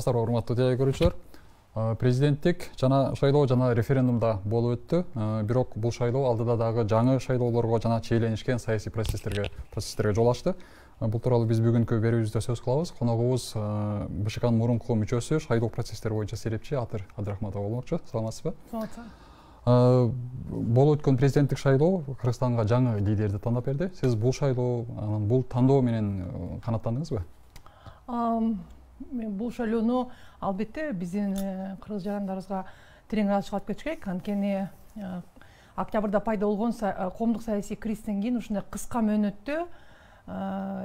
саламатсыздарбы урматтуу теле көрүүчүлөр. Президенттик жана шайлоо жана референдумда болуп өттү. Бирок бул шайлоо алдыда дагы жаңы шайлоолорго жана чейленишкен саясий процесстерге процесстерге жол ачты. Бул тууралуу биз бүгүнкү берүүбүздө сөз кылабыз. Коногубуз бшкнын мурунку мүчөсү шайлоо процесстери боюнча серепчи атыр абдрахматова болмокчу. Саламатсызбы саламатсызбы болуп өткөн президенттик шайлоо кыргызстанга жаңы лидерди тандап берди. Сиз бул шайлоо анан бул тандоо менен канааттандыңызбы? Мен бул шайлоону албетте биздин кыргыз жарандарыбызга терең ырайчылык алып кетиш керек. Анткени октябрда пайда болгон коомдук саясий кризистен кийин ушундай кыска мөөнөттө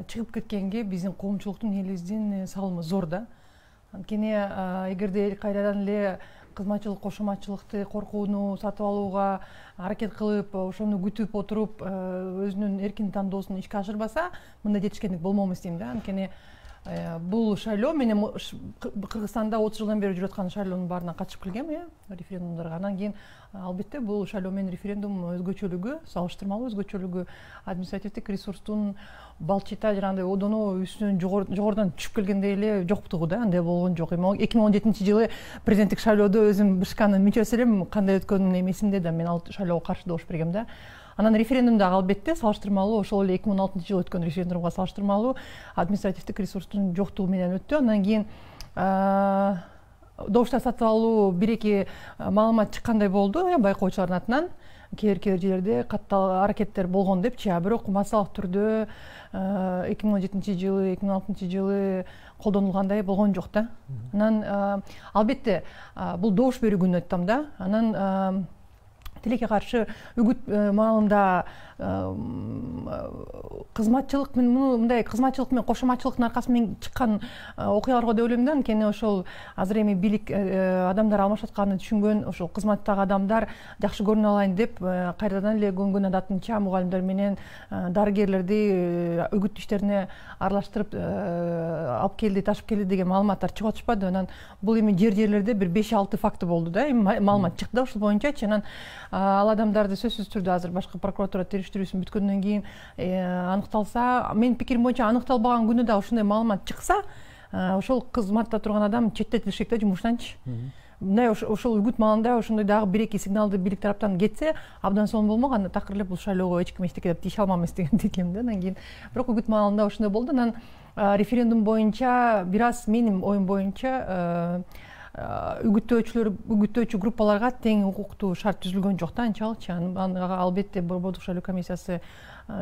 чыгып кеткенге биздин коомчулуктун элибиздин салымы зор да. Анткени эгерде эл кайрадан эле кызматчылык кошоматчылыкты коркууну сатып алууга аракет кылып ошону күтүп отуруп өзүнүн эркин тандоосун ишке ашырбаса мындай жетишкендик болмокмуш дейм да. Анткени бул шайлоо мен кыргызстанда отуз жылдан бери жүрүп аткан шайлоонун баарына катышып келгем э референдумдарга анан кийин албетте бул шайлоо менен референдум өзгөчөлүгү салыштырмалуу өзгөчөлүгү административдик ресурстун балчыта жанагындай одоно үстүнөн жогорудан түшүп келгендей эле жоктугу да андай болгон жок. Эми эки миң он жетинчи жылы президенттик шайлоодо өзүм бшкнын мүчөсү элем кандай өткөнүн эми эсимде да мен ал шайлоого каршы добуш бергем да анан референдумдагы албетте салыштырмалуу ошол эле эки миң он алтынчы жылы өткөн референдумга салыштырмалуу административдик ресурстун жоктугу менен өттү. Андан кийин добуштар сатып алуу бир эки маалымат чыккандай болду э байкоочулардын атынан. Кээ бир кээ бир жерлерде катуу аракеттер болгон депчи а бирок массалык түрдө эки миң он жетинчи жылы эки миң алтынчы жылы колдонулгандай болгон жок да. Анан албетте бул добуш берүү күнү айтам да. Анан тилекке каршы үгүт э, маалында э, кызматчылык мындай кызматчылык менен кошоматчылыктын аркасы менен чыккан э, окуялар го деп ойлойм да. Анткени ошол азыр эми бийлик адамдар алмашып атканын түшүнгөн ошол кызматтагы адамдар жакшы көрүнө алайын деп кайрадан эле көнгөн адатынча мугалимдер менен дарыгерлерди үгүт иштерине аралаштырып алып келди ташып келди деген маалыматтар чыгып атышпадыбы анан бул эми жер жерлерде бир беш алты факты болду да. Эми маалымат чыкты да ушул боюнчачы анан ал адамдарды сөзсүз түрдө азыр башкы прокуратура териштирүүсүн бүткөндөн кийин аныкталса менин пикирим боюнча аныкталбаган күнү да ушундай маалымат чыкса ошол кызматта турган адам четтетилиши керек да жумуштанчы мындай ошол үгүт маалында ошондой дагы бир эки сигналды бийлик тараптан кетсе абдан сонун болмок анда такыр эле бул шайлоого эч ким эчтеке деп тийише алмак эмес деген тилектемин да анан кийин бирок үгүт маалында ошондой болду анан референдум боюнча бир аз менин оюм боюнча үгүттөөчүлөр үгүттөөчү группаларга тең укуктуу шарт түзүлгөн жок да анчалыкчы ага албетте борбордук шайлоо комиссиясы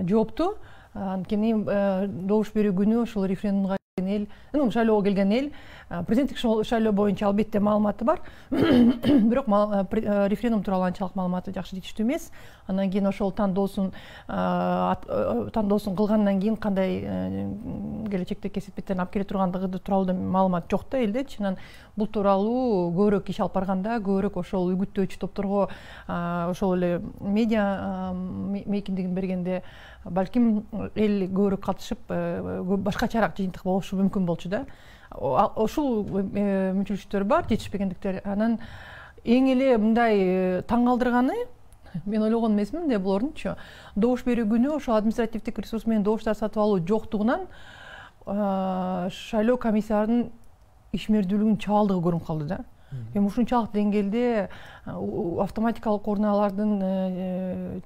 жооптуу анткени добуш берүү күнү ошол референдумга эл шайлоого келген эл президенттик шайлоо боюнча албетте маалыматы бар. Бирок референдум тууралуу анчалык маалыматы жакшы жетиштүү эмес. Андан кийин ошол тандоосун тандоосун кылгандан кийин кандай келечекте кесипеттерин алып келе тургандыгы тууралуу да маалымат жок да элдечи анан бул тууралуу көбүрөөк иш алып барганда көбүрөөк ошол үгүттөөчү топторго ошол эле медиа мейкиндигин бергенде балким эл көбүрөөк катышып башкачараак жыйынтык болушу мүмкүн болчу да. Ушул э, мүмкүнчүлүктөр бар жетишпегендиктер анан эң эле мындай э, таң калтырганы мен ойлогон эмесмин мындай болоорунчу добуш берүү күнү ошол административдик ресурс менен добуштар сатып алуу жоктугунан шайлоо комиссиярынын ишмердүүлүгүнүн чабалдыгы көрүнүп калды да. Эми ушунчалык деңгээлде автоматикалык урналардын э,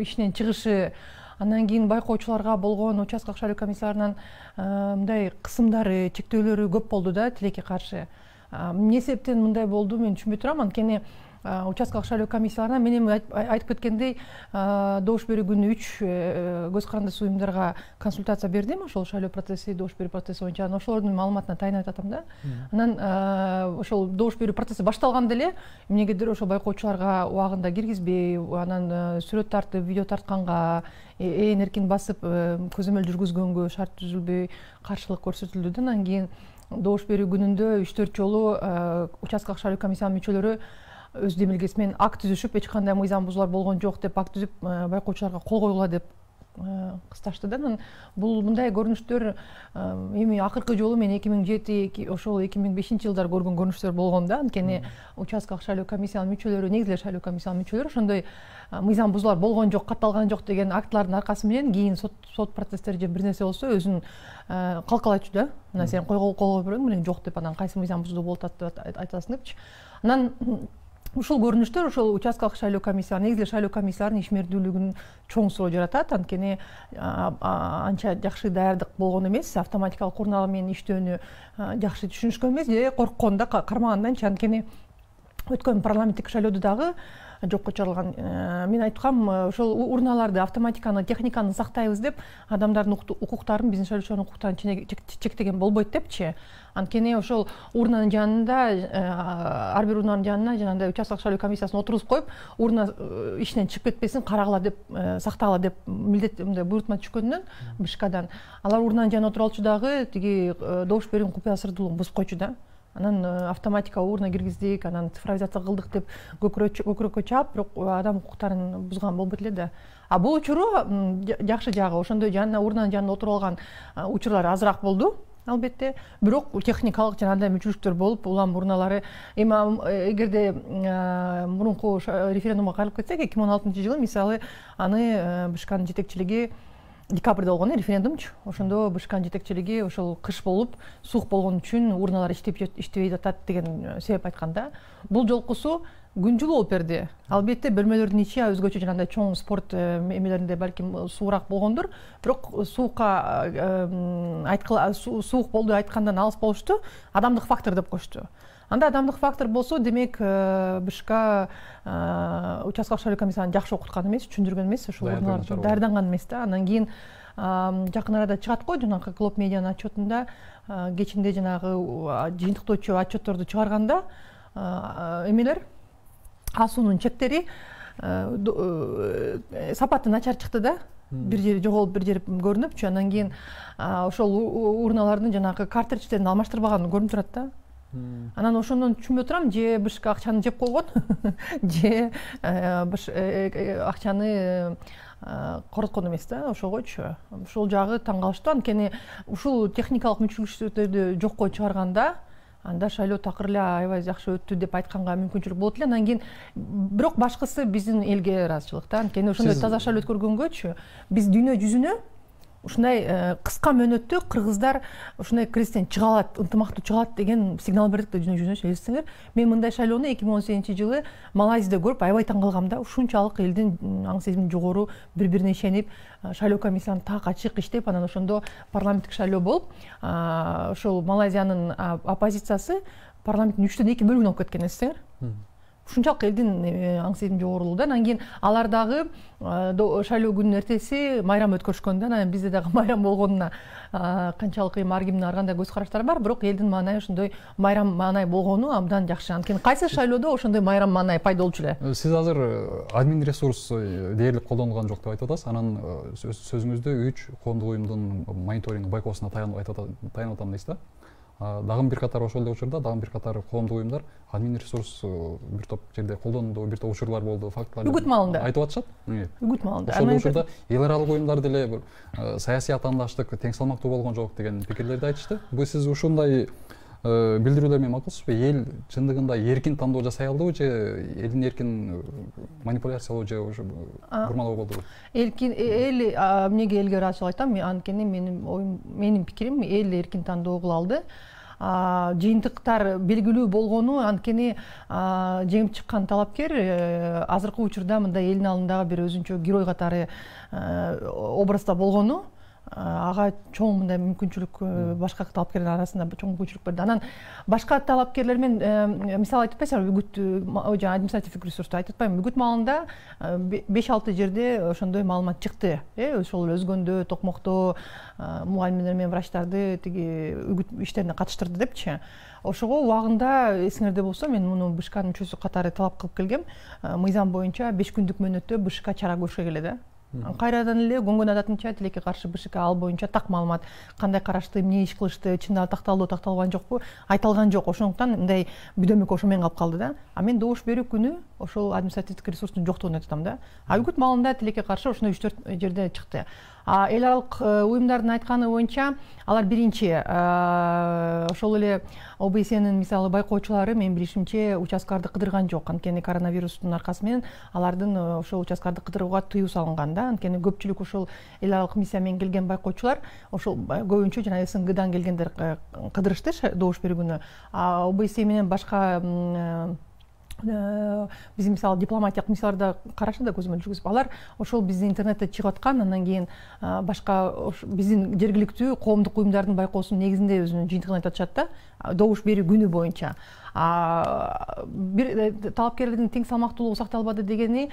ишинен чыгышы андан кийин байкоочуларга болгон участкалык шайлоо комиссияларынын мындай кысымдары чектөөлөрү көп болду да тилекке каршы. Эмне себептен мындай болду мен түшүнбөй турам анткени участкалык шайлоо комиссияларына мен эми айтып кеткендей добуш берүү күнү үч э, көз карандысыз уюмдарга консультация бердим. Ошол шайлоо процесси добуш берүү процесси боюнча анан ошолордун маалыматына таянып атам да. Анан ошол добуш берүү процесси башталганда эле эмнегедир ошол байкоочуларга убагында киргизбей анан э, сүрөт тартып видео тартканга э, ээн эркин басып көзөмөл жүргүзгөнгө шарт түзүлбөй каршылык көрсөтүлдү да. Анан кийин добуш берүү күнүндө үч төрт жолу участкалык шайлоо комиссиянын мүчөлөрү өз демилгеси менен акт түзүшүп эч кандай мыйзам бузуулар болгон жок деп акт түзүп байкоочуларга кол койгула деп кысташты да анан бул мындай көрүнүштөр эми акыркы жолу мен эки миң жети ошол эки миң бешинчи жылдары көргөн көрүнүштөр болгон да анткени участкалык шайлоо комиссиянын мүчөлөрү негизи эле шайлоо комиссиянын мүчөлөрү ошондой мыйзам бузуулар болгон жок катталган жок деген актылардын аркасы менен кийин сот процесстери же бир нерсе болсо өзүн калкалачу да мына сен кол коюп бербең мына жок деп анан кайсы мыйзам бузуу болуп атат деп айтасың депчи анан ушул көрүнүштөр ошол участкалык шайлоо комиссия негизи эле шайлоо комиссияларынын ишмердүүлүгүн чоң суроо жаратат. Анткени анча жакшы даярдык болгон эмес. Автоматикалык урналар менен иштөөнү жакшы түшүнүшкөн эмес. Же корккон да кармаганданчы анткени өткөн парламенттик шайлоодо дагы жокко чыгарылган э, мен айткам э, ошол урналарды автоматиканы техниканы сактайбыз деп адамдардын укуктарын биздин шайлоочулардын укуктарын чектеген болбойт депчи. Анткени ошол урнанын жанында э, ар бир урнанын жанына жанагындай участкалык шайлоо комиссиясын отургузуп коюп урна ишинен чыгып кетпесин карагыла деп сактагыла деп милдет мындай буйрутма түшкөндөн бшкдан алар урнанын жанына отуруп алчу дагы тиги добуш берүүнүн купуя сырдуулугун бузуп койчу да анан э, автоматика урна киргиздик анан цифровизация кылдык деп көкүрөккө чаап бирок э, адам укуктарын бузган болбойт эле да. А бул учуру жакшы жагы ошондой жанына урнанын жанына отуруп алган э, учурлар азыраак болду албетте. Бирок техникалык жанагындай мүмкүнчүлүктөр болуп улам урналары эми эгерде мурунку референдумга кайрылып кетсек эки миң он алтынчы жылы мисалы аны бшкнын жетекчилиги декабрда болгон э референдумчу. Ошондо бшкнын жетекчилиги ошол кыш болуп суук болгон үчүн урналар иштебей жатат деген э, себеп айткан да. Бул жолкусу күн жылуу болуп берди албетте бөлмөлөрдүн ичи өзгөчө жанагындай чоң спорт э, эмелеринде балким суураак болгондур. Бирок суукка э, суук болду айткандан алыс болушту адамдык фактор деп коюшту анда адамдык фактор болсо демек э, бшк э, участкалык шайлоо комиссияны жакшы окуткан эмес түшүндүргөн эмес ушул урналар даярданган эмес да анан кийин жакын арада чыгат го жанагы клоп медианын отчетунда э, кечинде жанагы жыйынтыктоочу отчетторду чыгарганда эмелер асуунун чектери сапаты начар чыкты да. Бир жери жоголуп бир жери көрүнүпчү. Анан кийин ошол урналардын жанагы картридждерин алмаштырбаганы көрүнүп турат да анан ошондон түшүнбөй турам же бшк акчаны жеп койгон же э, э, э, акчаны короткон эмес да ошогочу ушул жагы таң калыштуу анткени ушул техникалык мүмкүнчүлүктөрдү жокко чыгарганда анда шайлоо такыр эле аябай жакшы өттү деп айтканга мүмкүнчүлүк болот эле. Анан кийин бирок башкысы биздин элге ыраазычылык да. Анткени ошондой таза шайлоо өткөргөнгөчү биз дүйнө жүзүнө ушундай э, кыска мөөнөттө кыргыздар ушундай кризистен чыга алат ынтымактуу чыга алат деген сигнал бердик да дүйнө жүзүнө элестеңер мен мындай шайлоону эки миң он сегизинчи жылы малайзияда көрүп аябай таң калгам да ушунчалык элдин аң сезими жогору бири бирине ишенип шайлоо комиссиянын так ачык иштеп анан ошондо парламенттик шайлоо болуп ошол малайзиянын оппозициясы парламенттин үчтөн эки бөлүгүнө алып кеткен эстеңер ушунчалык элдин э, аң сезими жогорулугу да. Анан кийин алар дагы э, шайлоо күнүнүн эртеси майрам өткөрүшкөн да. Анан бизде дагы майрам болгонуна канчалык эми ар кимдин ар кандай көз караштары бар. Бирок элдин маанайы ошондой майрам маанай болгону абдан жакшы. Анткени кайсы шайлоодо ошондой майрам маанай пайда болчу эле? Э, сиз азыр админ ресурс дээрлик колдонулган жок деп айтып атасыз. Анан сөзүңүздө үч коомдук уюмдун мониторинг байкоосуна таянып атам дейсиз да? Дагы бир катар ошол эле учурда дагы бир катар коомдук уюмдар админ ресурс э, бир топ жерде колдонулду бир топ учурлар болду фактылар үгүт маалында. айтып атышат. Үгүт маалында. Ошол учурда эл аралык уюмдар деле бир э, саясий атаандаштык тең салмактуу болгон жок деген пикирлерди айтышты. Бул сиз ушундай Э, билдирүүлөр менен макулсузбу? Эл чындыгында эркин тандоо жасай алдыбы же элдин эркин манипуляциялоо же ошо бурмалоо болдубу эркин эл эмнеге элге ыраазычылык айтам? Анткени менин оюм менин пикирим эл эркин тандоо кыла алды жыйынтыктар белгилүү болгону анткени жеңип чыккан талапкер азыркы учурда мындай элдин алдындагы бир өзүнчө герой катары образда болгону ага чоң мындай мүмкүнчүлүк э, башка талапкерлер арасында чоң мүмкүнчүлүк берди анан башка талапкерлер менен э, мисалы айтып атпайсызбы үгүт э, жана административдик ресурсту айтып атпаймынбы үгүт маалында беш алты жерде ошондой маалымат чыкты э ошол өзгөндө токмокто мугалимдер менен врачтарды тиги үгүт иштерине катыштырды депчи. Ошого убагында эсиңерде болсо мен муну бшкнын мүчөсү катары талап кылып келгем. Мыйзам боюнча беш күндүк мөөнөттө бшк чара көрүшкө келе да кайрадан эле көнгөн адатынча тилекке каршы бшк ал боюнча так маалымат. Кандай карашты эмне иш кылышты чындап такталдыбы такталган жокпу айтылган жок. Ошондуктан мындай бүдөмөк ошо менен калып калды да. А мен добуш берүү күнү ошол административдик ресурстун жоктугун айтып атам да. А үгүт маалында тилекке каршы ошондой үч төрт жерде чыкты эл аралык уюмдардын айтканы боюнча алар биринчи ошол эле обснин мисалы байкоочулары менин билишимче участкаларды кыдырган жок. Анткени коронавирустун аркасы менен алардын ошол участкаларды кыдырууга тыюу салынган да. Анткени көпчүлүк ошол эл аралык миссия менен келген байкоочулар ошол көбүнчө жанагы снгдан келгендер кыдырышты добуш берүү күнү. Обс менен башка Э, биздин мисалы дипломатиялык миссияларда карашты да көзөмөл жүргүзүп алар. Ошол биздин интернетте чыгып аткан анан кийин башка биздин жергиликтүү коомдук уюмдардын байкоосунун негизинде өзүнүн жыйынтыгын айтып атышат да добуш берүү күнү боюнча. Бир э, талапкерлердин тең салмактуулугу сакталбады дегени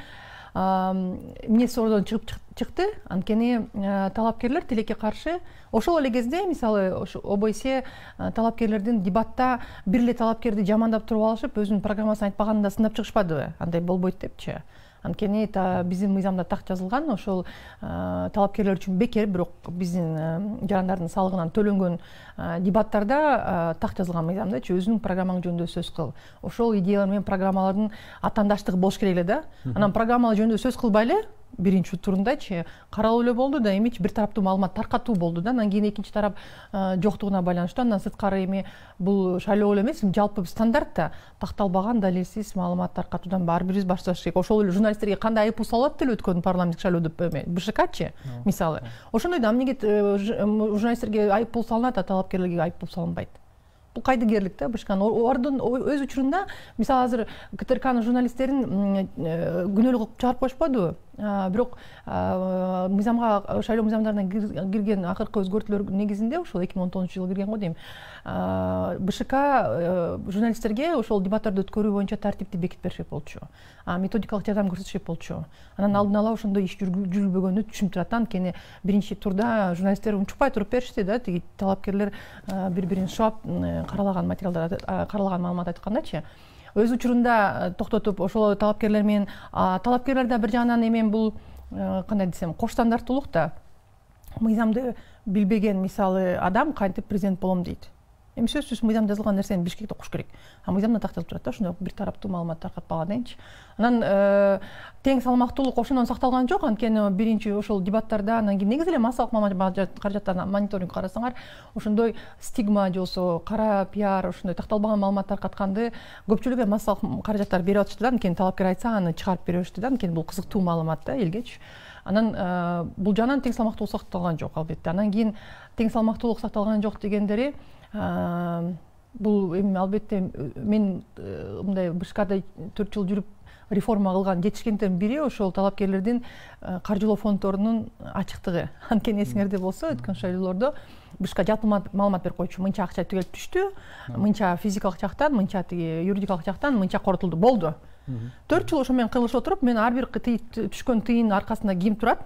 эмне чыгып чыкты? Анткени э, талапкерлер тилекке каршы ошол эле кезде мисалы обсе э, талапкерлердин дебатта бир эле талапкерди жамандап туруп алышып өзүнүн программасын айтпаганын да сындап чыгышпадыбы? Андай болбойт депчи анткени биздин мыйзамда так жазылган ошол талапкерлер үчүн бекер бирок биздин жарандардын салыгынан төлөнгөн дебаттарда так жазылган мыйзамдачы өзүнүң программаң жөнүндө сөз кыл. Ошол идеялар менен программалардын атаандаштыгы болуш керек эле да. Анан программалар жөнүндө сөз кылбай эле биринчи турундачы эле болду да эмичи бир тараптуу маалымат таркатуу болду да. Анан кийин экинчи тарап жоктугуна байланыштуу. Андан сырткары эми бул шайлоо эле эмес жалпы стандарт да. Такталбаган далилсиз маалымат таркатуудан ар бирибиз баш тартыш керек ошол эле журналисттерге кандай айыппул салып атат деле өткөн парламенттик шайлоодо эме бшкчы мисалы. ошондой да эмнеге журналисттерге айыппул салынат а талапкерлерге айыппул салынбайт. Бул кайдыгерлик да бышкан олардын өз учурунда мисалы азыр ктркнын журналисттерин э, күнөөлүү кылып чыгарып коюшпадыбы? Бирок мыйзамга шайлоо мыйзамдарына кирген акыркы өзгөртүүлөр негизинде ошол эки миң он тогузунчу жылы кирген го дейм. Бшк э, журналисттерге ошол дебаттарды өткөрүү боюнча тартипти бекитип беришет болчу. Методикалык жардам көрсөтүшет болчу. Анан алдын ала ошондой иш жүрүлбөгөнү түшүнүп турат да анткени биринчи турда журналисттер унчукпай туруп беришти да. Тиги талапкерлер бири бирин субап каралаган материалдар каралаган маалымат айткандачы өз учурунда токтотуп ошол талапкерлер менен талапкерлер да бир жагынан эми бул кандай десем кош стандарттуулук да. Мыйзамды билбеген мисалы адам кантип президент болом дейт? Эми сөзсүз мыйзамда жазылган нерсени бишкекте окуш керек. А мыйзамда так жазылып турат да ошондой бир тараптуу маалымат таркатпаган дейинчи анан э, тең салмактуулук ошондон сакталган жок. Анткени биринчи ошол дебаттарда анан кийин негизи эле массалык каражаттарын мониторинг карасаңар ошондой стигма же болбосо кара пиар ошондой такталбаган маалымат таркатканды көпчүлүгү массалык каражаттар берип атышты да. Анткени талапкер айтса аны чыгарып бере беришти да. Анткени бул кызыктуу маалымат да элгечи анан э, бул жагынан тең салмактуулук сакталган жок албетте. Анан кийин тең салмактуулук сакталган жок дегендери бул эми албетте мен э, мындай бшкда төрт жыл жүрүп реформа кылган жетишкендердин бири ошол талапкерлердин э, каржылоо фонддорунун ачыктыгы. Анткени эсиңерде болсо өткөн шайлоолордо бшк жалпы маалымат берип койчу. Мынча акча төгөлүп түштү мынча физикалык жактан мынча тиги юридикалык жактан мынча коротулду болду. Төрт жыл ошо менен кыйылышып отуруп мен ар бир түшкөн тыйындын аркасында ким турат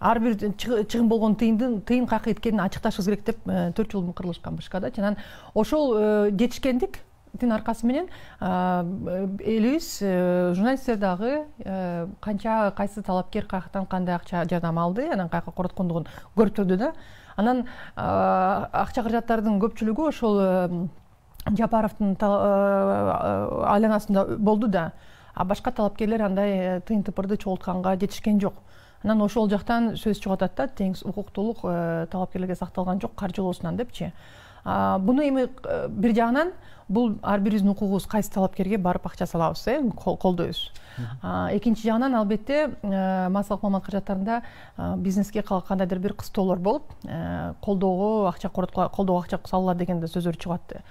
ар бир чыгым болгон тыйындын тыйын каяка кеткенин ачыкташыбыз керек деп э, төрт жыл кырылышкан бшкдачы анан ошол э, жетишкендиктин аркасы менен элибиз э, журналисттер дагы канча кайсы талапкер каяктан кандай акча жардам алды анан каяка короткондугун көрүп турду да. Анан акча каражаттардын көпчүлүгү ошол жапаровдун айланасында болду да. А башка талапкерлер андай тыйын тыпырды чогултканга жетишкен жок анан ошол жактан сөз чыгып атат да тең укуктуулук э, талапкерлерге сакталган жок каржылоосунан депчи буну эми э, бир жагынан бул ар бирибиздин укугубуз кайсы талапкерге барып акча салабыз э колдойбуз экинчи жагынан албетте э, массалык маалымат каражаттарында бизнеске кандайдыр бир кыстоолор болуп колдоого акча колдоого акча салгыла деген да сөздөр чыгып атты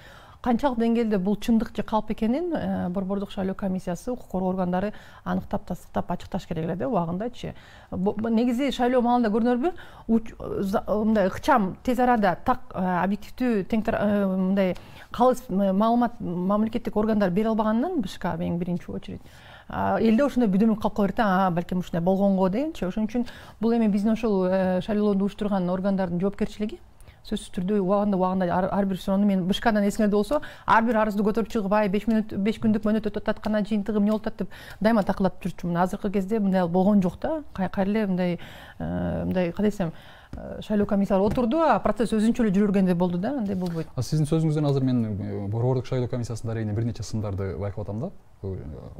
канчалык деңгээлде бул чындык же калп экенин э, борбордук шайлоо комиссиясы укук коргоо органдары аныктап тастыктап ачыкташ керек эле да убагындачы негизи шайлоо маалында көрдүңөрбү мындай ыкчам тез арада так э, объективдүү тең э, мындай калыс маалымат мамлекеттик органдар бере албаганынан бшк эң биринчи очередь. Элде ошондой бүдөмөлүк калып кала берет да балким ушундай болгонго дегенчи ошон үчүн бул эми биздин ошол шайлоолорду уюштурган органдардын жоопкерчилиги сөзсүз түрдө убагында убагында ар бир суроону мен бшкдан эсиңерде болсо ар бир арызды көтөрүп чыгбай беш мүнөт беш күндүк мөөнөт өтүп атканда жыйынтыгы эмне болуп атат деп дайыма такылдап жүрчүмүн азыркы кезде мындай болгон жок да кайра эле мындай э, мындай кандай десем э, шайлоо комиссиялары отурду а процесс өзүнчө эле жүрө бергендей болду да андай болбойт сиздин сөзүңүздөн азыр мен э, борбордук шайлоо комиссиясынын дарегинде бир нече сындарды байкап атам да.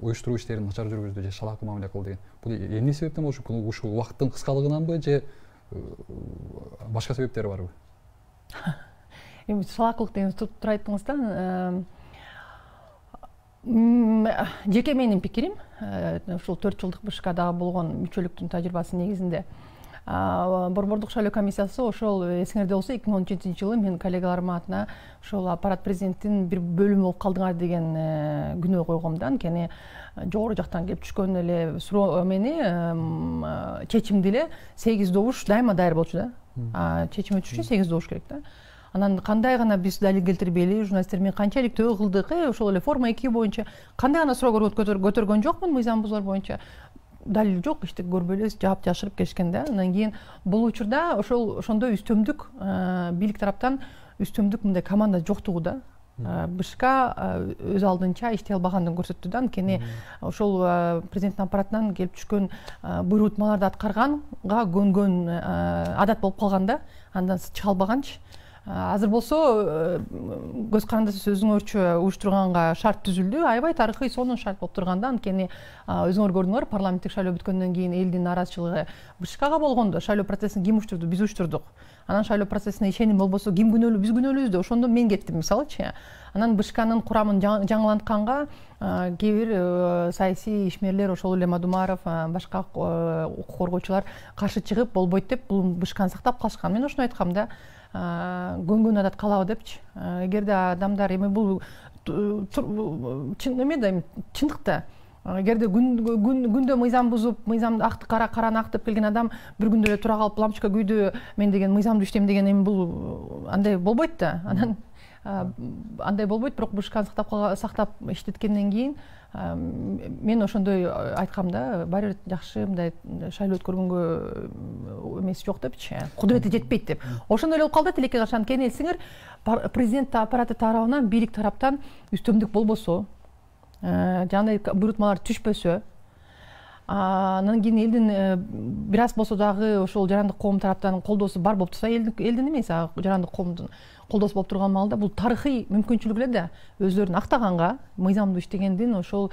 Уюштуруу иштерин начар жүргүздү же шалаактуу мамиле кылды деген. Бул эмне себептен болушу мүмкүн ушул убакыттын кыскалыгынанбы же башка себептери барбы эми салаакылык деген туура айттыңыз жеке менин пикирим ушул төрт жылдык бшкдагы болгон мүчөлүктүн тажрыйбасы негизинде. Борбордук шайлоо комиссиясы ошол эсиңерде болсо эки миң он жетинчи жылы мен коллегаларымдын атына ошол аппарат президенттин бир бөлүмү болуп калдыңар деген күнөө койгом да. Анткени жогору жактан келип түшкөн эле суроо эмени чечимди эле сегиз добуш дайыма даяр болчу да. Чечим өтүш үчүн сегиз добуш керек да анан кандай гана биз далил келтирбейли журналисттер мен канчалыктөө кылдык э ошол эле форма эки боюнча кандай гана суроо көтөргөн жокмун мыйзам бузуулар боюнча? Далил жок эчтеке көрбөй эле жаап жашырып келишкен да. Анан кийин бул учурда ошол ошондой үстөмдүк бийлик тараптан үстөмдүк мындай команда жоктугу да. Бшк өз алдынча иштей албагандыгын көрсөттү да. Анткени ошол президенттин аппаратынан келип түшкөн буйрутмаларды аткарганга көнгөн адат болуп калган да. Андан чыга албаганчы азыр болсо көз карандысыз өзүңөрчө уюштурганга шарт түзүлдү. Аябай тарыхый сонун шарт болуп турган да анткени өзүңөр көрдүңөр парламенттик шайлоо бүткөндөн кийин элдин нааразычылыгы бшкга болгондо шайлоо процессин ким уюштурду? Биз уюштурдук. Анан шайлоо процессине ишеним болбосо ким күнөөлүү? Биз күнөөлүүбүз да. Ошондо мен кеттим мисалычы. Анан бшкнын курамын жаңылантканга кээ бир саясий ишмерлер ошол эле мадумаров башка укук коргоочулар каршы чыгып болбойт деп бул бшкны сактап калышкан. Мен ошону айткам да көнгөн адат калабы депчи. Эгерде адамдар эми бул эме да эми чындык да. Эгерде күндө мыйзам бузуп мыйзамды акты кара караны ак деп келген адам бир күндө эле тура калып лампочка күйдү мен деген мыйзамдуу иштейм деген эми бул андай болбойт да. Анан андай болбойт бирок бшкны сактап сактап иштеткенден кийин мен ошондой айткам да баары бир жакшы мындай шайлоо өткөргөнгө эмеси жок депчи кудурети жетпейт деп. Ошондой эле болуп калды тилекке каршы анткени президент аппараты тарабынан бийлик тараптан үстөмдүк болбосо жанагындай буйрутмалар түшпөсө анан кийин элдин бир аз болсо дагы ошол жарандык коом тараптан колдоосу бар болуп турса элдин эмес жарандык коомдун. Колдоосу болуп турган маалда бул тарыхый мүмкүнчүлүк эле да өздөрүн актаганга мыйзамдуу иштегендин ошол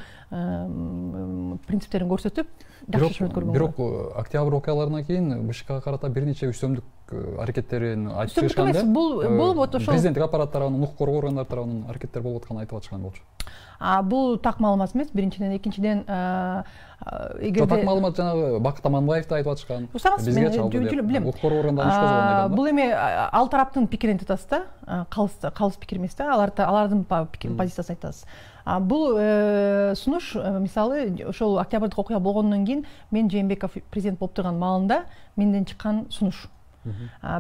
принциптерин көрсөтүп өткөргөнгө бирок октябрь окуяларынан кийин бшкга карата бир нече үстөмдүк аракеттерин айтып чыгышкан да. бул болбойт ошол президенттик аппарат тарабынан укук коргоо органдары тарабынан аракеттер болуп атканын айтып атышкан болчу. Бул так маалымат эмес биринчиден экинчиден эгерде так маалымат жанагы бакыт аманбаев да айтып атышкан. Бизге чалды деп. билем укук коргоо органдары бул эми ал тараптын пикирин айтып атасыз да калыс пикир эмес да алардын позициясын айтып атасыз бул э, сунуш э, мисалы ошол октябрдык окуя болгондон кийин мен жээнбеков президент болуп турган маалында менден чыккан сунуш.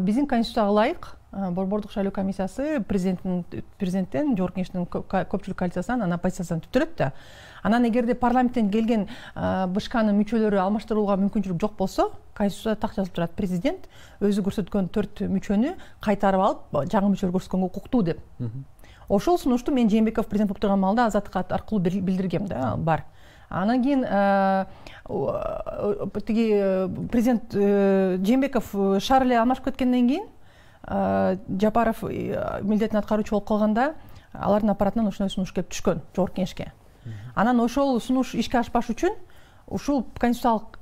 Биздин конституцияга ылайык борбордук шайлоо комиссиясы президенттин президенттен жогорку кеңештин көпчүлүк коалициясынан анын оппозициясынан түптөлөт да. Анан эгерде парламенттен келген бшкнын мүчөлөрү алмаштырууга мүмкүнчүлүк жок болсо конституцияда так жазылып турат президент өзү көрсөткөн төрт мүчөнү кайтарып алып жаңы мүчөлөр көрсөткөнгө укуктуу деп ошол сунушту мен жээнбеков президент болуп турган маалда азаттык аркылуу билдиргем да бар. Анан кийин тиги президент жээнбеков шаар эле алмашып кеткенден кийин жапаров милдетин аткаруучу болуп калганда алардын аппаратынан ошондой сунуш келип түшкөн жогорку кеңешке анан ошол сунуш ишке ашпаш үчүн ушул конституциялык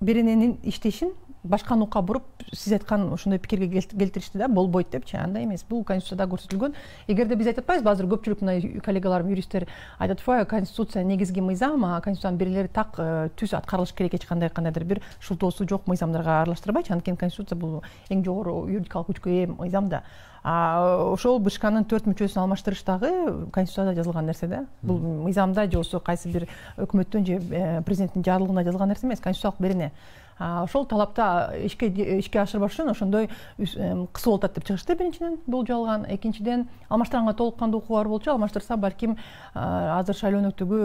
берененин иштешин башка нукка буруп сиз айткан ошондой пикирге келтиришти да болбойт депчи андай эмес бул конституцияда көрсөтүлгөн эгерде биз айтып атпайбызбы азыр көпчүлүк мына коллегаларым юристтер айтып атпайбы конституция негизги мыйзам а конституциянын беренелери так э, түз аткарылыш керек эч кандай кандайдыр бир шылтоосу жок мыйзамдарга аралаштырбайчы анткени конституция бул эң жогору юридикалык күчкө ээ мыйзам да. Ошол бшкнын төрт мүчөсүн алмаштырыш дагы конституцияда жазылган нерсе да. Бул мыйзамда же болбосо кайсы бир өкмөттүн же э, президенттин жарлыгында жазылган нерсе эмес конституциялык берене ошол талапта ишке ашырбаш үчүн ошондой болуп атат деп чыгышты биринчиден бул жалган экинчиден алмаштырганга толук кандуу укугу бар болчу. Алмаштырса балким азыр шайлоо өнөктүгү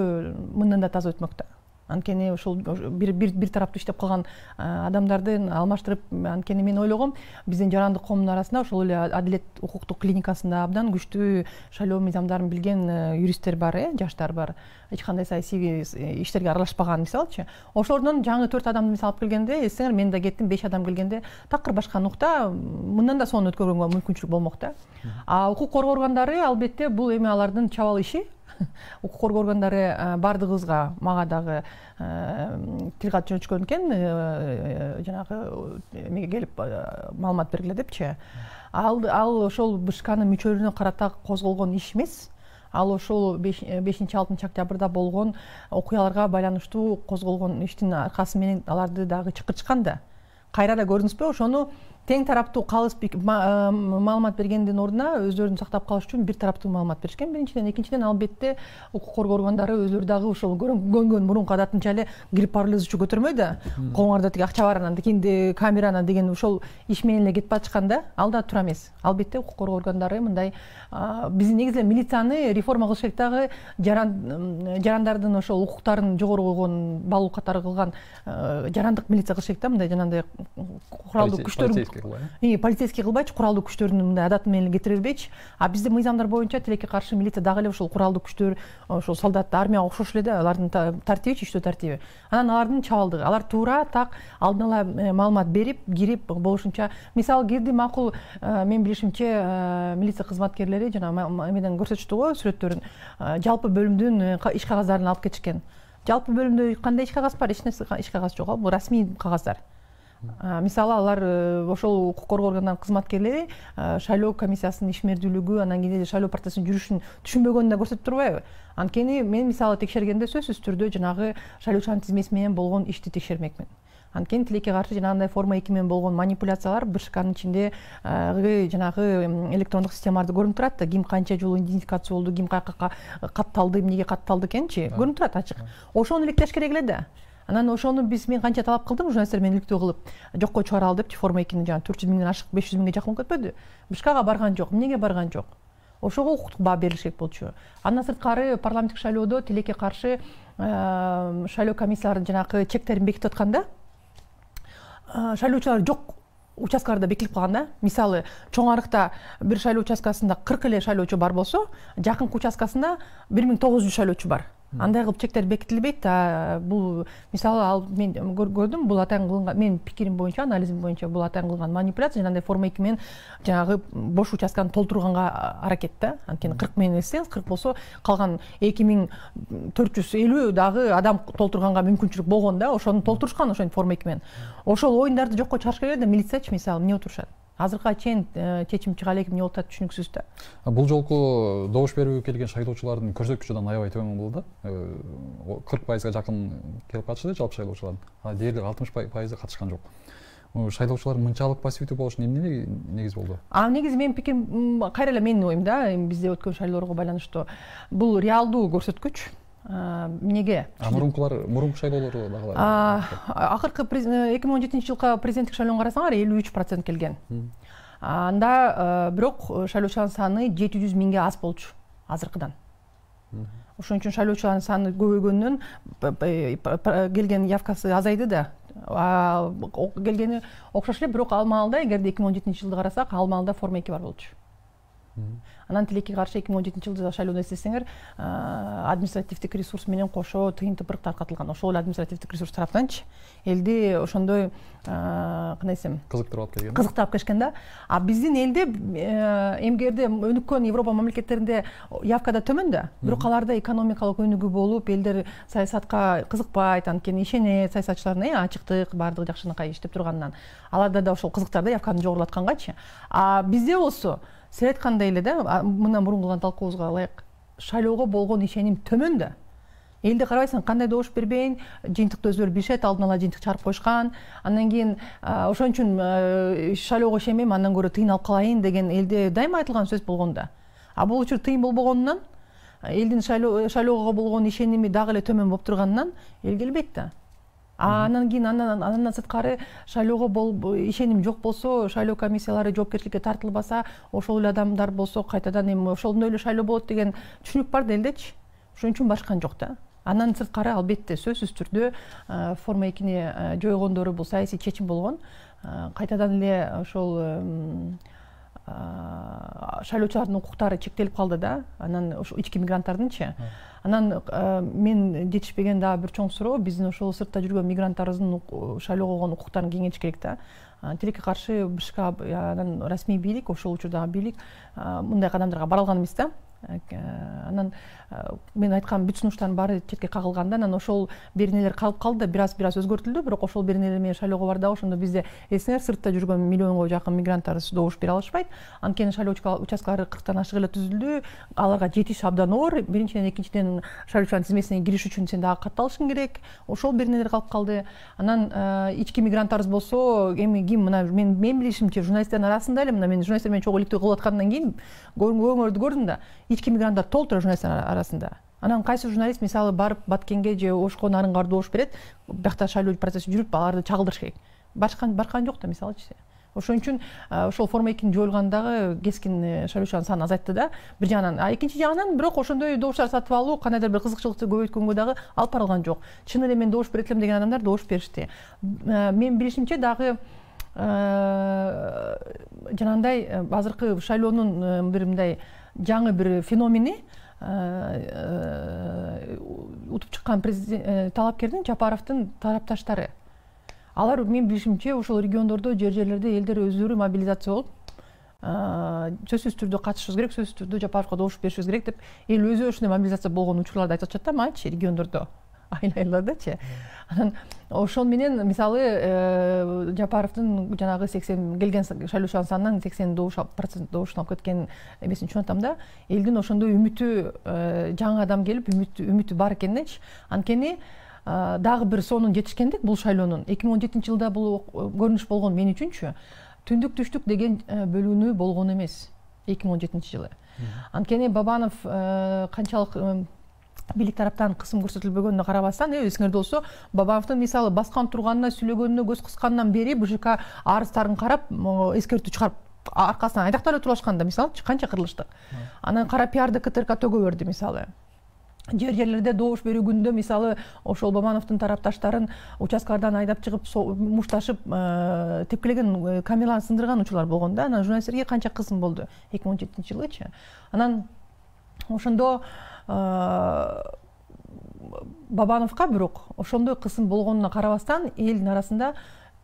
мындан да таза өтмөк да анткени ушул бир бир тараптуу иштеп калган адамдарды алмаштырып анткени мен ойлогом биздин жарандык коомдун арасында ошол эле адилет укуктук клиникасында абдан күчтүү шайлоо мыйзамдарын билген э, юристтер бар э жаштар бар. Эч кандай саясий э, иштерге аралашпаган мисалычы. Ошолордон жаңы төрт адамды мисалы алып келгенде эсиңер мен да кеттим беш адам келгенде такыр башка нукта мындан да сонун өткөргөнгө мүмкүнчүлүк болмок да. А укук коргоо органдары албетте бул эми алардын чабал иши. укук коргоо органдары баардыгыбызга мага дагы тил кат жөнөтүшкөн экен жанагы эмеге келип маалымат бергиле депчи. Ал ал ошол бшкнын мүчөлөрүнө карата козголгон иш эмес. Ал ошол бешинчи алтынчы октябрда болгон окуяларга байланыштуу козголгон иштин аркасы менен аларды дагы чакыртышкан да. Кайра да көрдүңүзбү ошону тең тараптуу калыс э, маалымат бергендин ордуна өздөрүн сактап калыш үчүн бир тараптуу маалымат беришкен. Биринчиден экинчиден албетте укук коргоо органдары өздөрү дагы ошол көнгөн мурунку адатынча эле кирип барып эле ызчуу көтөрмөй да колуңарда тиги акча бар анан тигинди камера деген ошол иш менен эле кетип атышкан да ал да туура эмес. Албетте укук коргоо органдары мындай биз негизи эле милицияны реформа кылыш керек дагы жарандардын ошол укуктарын жогору койгон балуу катары кылган э, жарандык милиция кылыш керек да мындай жанагындай куралдуу күчтөр полицейский кылбайчы куралдуу күчтөрдүн мындай адаты менен эле кетире бербейчи а биздин мыйзамдар боюнча тилекке каршы милиция дагы эле ошол куралдуу күчтөр ошол солдат армияга окшош эле да алардын тартибичи иштөө тартиби анан алардын чабалдыгы. Алар туура так алдын ала э, маалымат берип кирип болушунча. Мисалы кирди макул э, менин билишимче э, милиция кызматкерлери жанагы эмеден көрсөтүштү го сүрөттөрүн. Жалпы бөлүмдүн иш кагаздарын алып кетишкен. Жалпы бөлүмдө кандай иш кагаз бар? Эч нерсе иш кагаз жок бул расмий кагаздар. Мисалы алар э, ошол укук коргоо органдарынын кызматкерлери шайлоо комиссиясынын ишмердүүлүгү анан кийин шайлоо процессинин жүрүшүн түшүнбөгөнүн да көрсөтүп турбайбы? Анткени мен мисалы текшергенде сөзсүз түрдө жанагы шайлоочунун тизмеси менен болгон ишти текшермекмин. Анткени тилекке каршы жанагындай форма эки менен болгон манипуляциялар бшкнын ичинде жанагы электрондук системаларда көрүнүп турат да ким канча жолу идентификация болду ким каяка катталды эмнеге катталды экенчи көрүнүп турат ачык. Ошону иликтеш керек эле да анан ошону биз мен канча талап кылдым нерселер менен иликтөө кылып. Жокко чыгара ал депчи форма экини жанагы төрт жүз миңден ашык беш жүз миңге жакын болуп кетпөдү бшкга барган жок. Эмнеге барган жок? Ошого укуктук баа берилиш керек болчу. Андан сырткары парламенттик шайлоодо тилекке каршы шайлоо комиссияларынын жанагы чектерин бекитип атканда шайлоочулар жок участкаларда бекитилип калган да. Мисалы чоң арыкта бир шайлоо участкасында кырк эле шайлоочу бар болсо жакынкы участкасында бир миң тогуз жүз шайлоочу бар. Андай кылып чектер бекитилбейт бул мисалы ал мен көрдүм бул атайын кылынган менин пикирим боюнча анализим боюнча бул атайын кылынган манипуляция жанагындай форма эки менен жанагы бош участканы толтурганга аракет да. Анткени кырк менен эстеңиз кырк болсо калган эки миң төрт жүз элүү дагы адам толтурганга мүмкүнчүлүк болгон да ошону толтурушкан ошентип форма эки менен ошол оюндарды жокко чыгарыш керек эле да милициячы мисалы эмне отурушат азыркыга чейин э, чечим чыга элек эмне болуп атат түшүнүксүз да. Бул жолку добуш берүүгө келген шайлоочулардын көрсөткүчү да аябай төмөн болду да. Э, кырк пайызга жакын келип катышты жалпы шайлоочулардын а дээрлик алтымыш пайызы катышкан жок. Шайлоочулар мынчалык пассивдүү болушуна эмне негиз болду? А негизи менин пикирим кайра эле менин оюм да бизде өткөн шайлоолорго байланыштуу. Бул реалдуу көрсөткүч. Эмнеге мурункулар мурунку шайлоолор дагы акыркы э, эки миң он жетинчи жылкы президенттик шайлоону карасаңар элүү үч процент келген. Анда бирок шайлоочулардын саны жети жүз миңге аз болчу азыркыдан. Ошон үчүн шайлоочулардын саны көбөйгөндөн келген явкасы азайды да. Келгени окшош эле бирок ал маалда эгерде эки миң он жетинчи жылды карасак ал маалда форма эки бар болчу. Анан тилекке каршы эки миң он жетинчи жылы шайлоону эстесеңер административдик ресурс менен кошо тыйын тыпырык таркатылган. Ошол эле административдик ресурс тараптанчы элди ошондой кандай десем кызыктырып алып келген кызыктап алып келишкен да. А биздин элде эмгерде өнүккөн европа мамлекеттеринде явка да төмөн да. Бирок аларда экономикалык өнүгүү болуп элдер саясатка кызыкпайт. Анткени ишенет саясатчылардын э ачыктык баардыгы жакшынакай иштеп турганынан. Аларда да ошол кызыктар да явканы жогорулаткангачы а бизде болсо сиз айткандай эле да мындан мурун кылган талкуубузга ылайык шайлоого болгон ишеним төмөн да элди карабайсың кандай добуш бербейин жыйынтыкты өздөрү билишет алдын ала жыйынтык чыгарып коюшкан андан кийин ошон үчүн шайлоого ишенбейм андан көрө тыйын алып калайын деген элде дайыма айтылган сөз болгон да. А бул учур тыйын болбогонунан элдин шайлоого болгон ишеними дагы эле төмөн болуп турганынан эл келбейт да. Анан кийин андан сырткары шайлоого ишеним жок болсо шайлоо комиссиялары жоопкерчиликке тартылбаса ошол эле адамдар болсо кайтадан эми ошондой эле шайлоо болот деген түшүнүк бар да элдечи ошон үчүн барышкан жок да. Андан сырткары албетте сөзсүз түрдө форма экини жойгондору бул саясий чечим болгон. Кайтадан эле ошол шайлоочулардын укуктары чектелип калды да. Анан ошо ички мигранттардынчы. Анан мен жетишпеген дагы бир чоң суроо. Биздин ошол сыртта жүргөн мигранттарыбыздын шайлоого болгон укуктарын кеңейтиш керек да. Тилекке каршы бшк анан расмий бийлик ошол учурдагы бийлик мындай кадамдарга бара алган эмес да анан мен айткан бүт сунуштардын баары четке кагылганда анан ошол беренелер калып калды да бир аз бир аз өзгөртүлдү. Бирок ошол беренелер менен шайлоого бардыгы ошондо бизде эсиңер сыртта жүргөн миллионго жакын мигранттарыбыз добуш бере алышпайт. Анткени шайлоо участкалары кырктан ашык эле түзүлдү. Аларга жетиш абдан оор. Биринчиден экинчиден шайлоочулардын тизмесине кириш үчүн сен дагы катталышың керек. Ошол беренелер калып калды. Анан ички мигранттарыбыз болсо эми ким мына мен мен билишимче журналисттердин арасында эле мына мен журналисттер менен чогуу иликтөө кылып аткандан кийин көңөрдү көрдүм да ички мигранттар толтура журналисттер арасында. Анан кайсы журналист мисалы барып баткенге же ошко нарынга добуш берет биякта шайлоо процесси жүрүп аларды чагылдырыш керек. Баркан жок да мисалычы ошон үчүн ошол форма экинин жоюлганы дагы кескин э, шайлоочулардын санын азайтты да. Бир жагынан а экинчи жагынан бирок ошондой добуштарды сатып алуу кандайдыр бир кызыкчылыкты көбөйткөнгө дагы алып барылган жок. Чын эле мен добуш берет элем деген адамдар добуш беришти. Э, менин билишимче дагы э, жанагындай азыркы шайлоонун бир мындай жаңы бир феномени утуп чыккан талапкердин жапаровдун тарапташтары. Алар менин билишимче ошол региондордо жер жерлерде элдер өздөрү мобилизация болуп сөзсүз түрдө катышыбыз керек сөзсүз түрдө жапаровго добуш беришибиз керек деп эл өзү ошондой мобилизация болгон учурларды айтып атышат да магачы региондордо айыл анан ошол менен мисалы э, жапаровдун жанагы сексен келген шайлоочулардын санынан сексен добуш процент добушун алып кеткен эмесин түшүнүп атам да элдин ошондой үмүтү э, жаңы адам келип үмүтү бар экенинечи анткени дагы бир сонун жетишкендик бул шайлоонун. Эки миң он жетинчи жылда бул көрүнүш болгон мен үчүнчү. Түндүк түштүк деген бөлүнүү болгон эмес эки миң он жетинчи жылы. Анткени бабанов канчалык бийлик тараптан кысым көрсөтүлбөгөнүнө карабастан э эсиңерде болсо бабановдун мисалы баскан турганына сүйлөгөнүнө көз кыскандан бери бжк арыздарын карап эскертүү чыгарып аркасынан айдактап эле турулашкан да мисалычы канча кырылыштык анан кара пиарды ктрк төгө берди мисалы. Жер жерлерде добуш берүү күнүндө мисалы ошол бабановдун тарапташтарын участкалардан айдап чыгып мушташып э, тепкилеген э, камераларды сындырган учурлар болгон да. Анан журналисттерге канча кысым болду? Эки миң он жетинчи жылычы анан ошондо бабановго бирок ошондой кысым болгонуна карабастан элдин арасында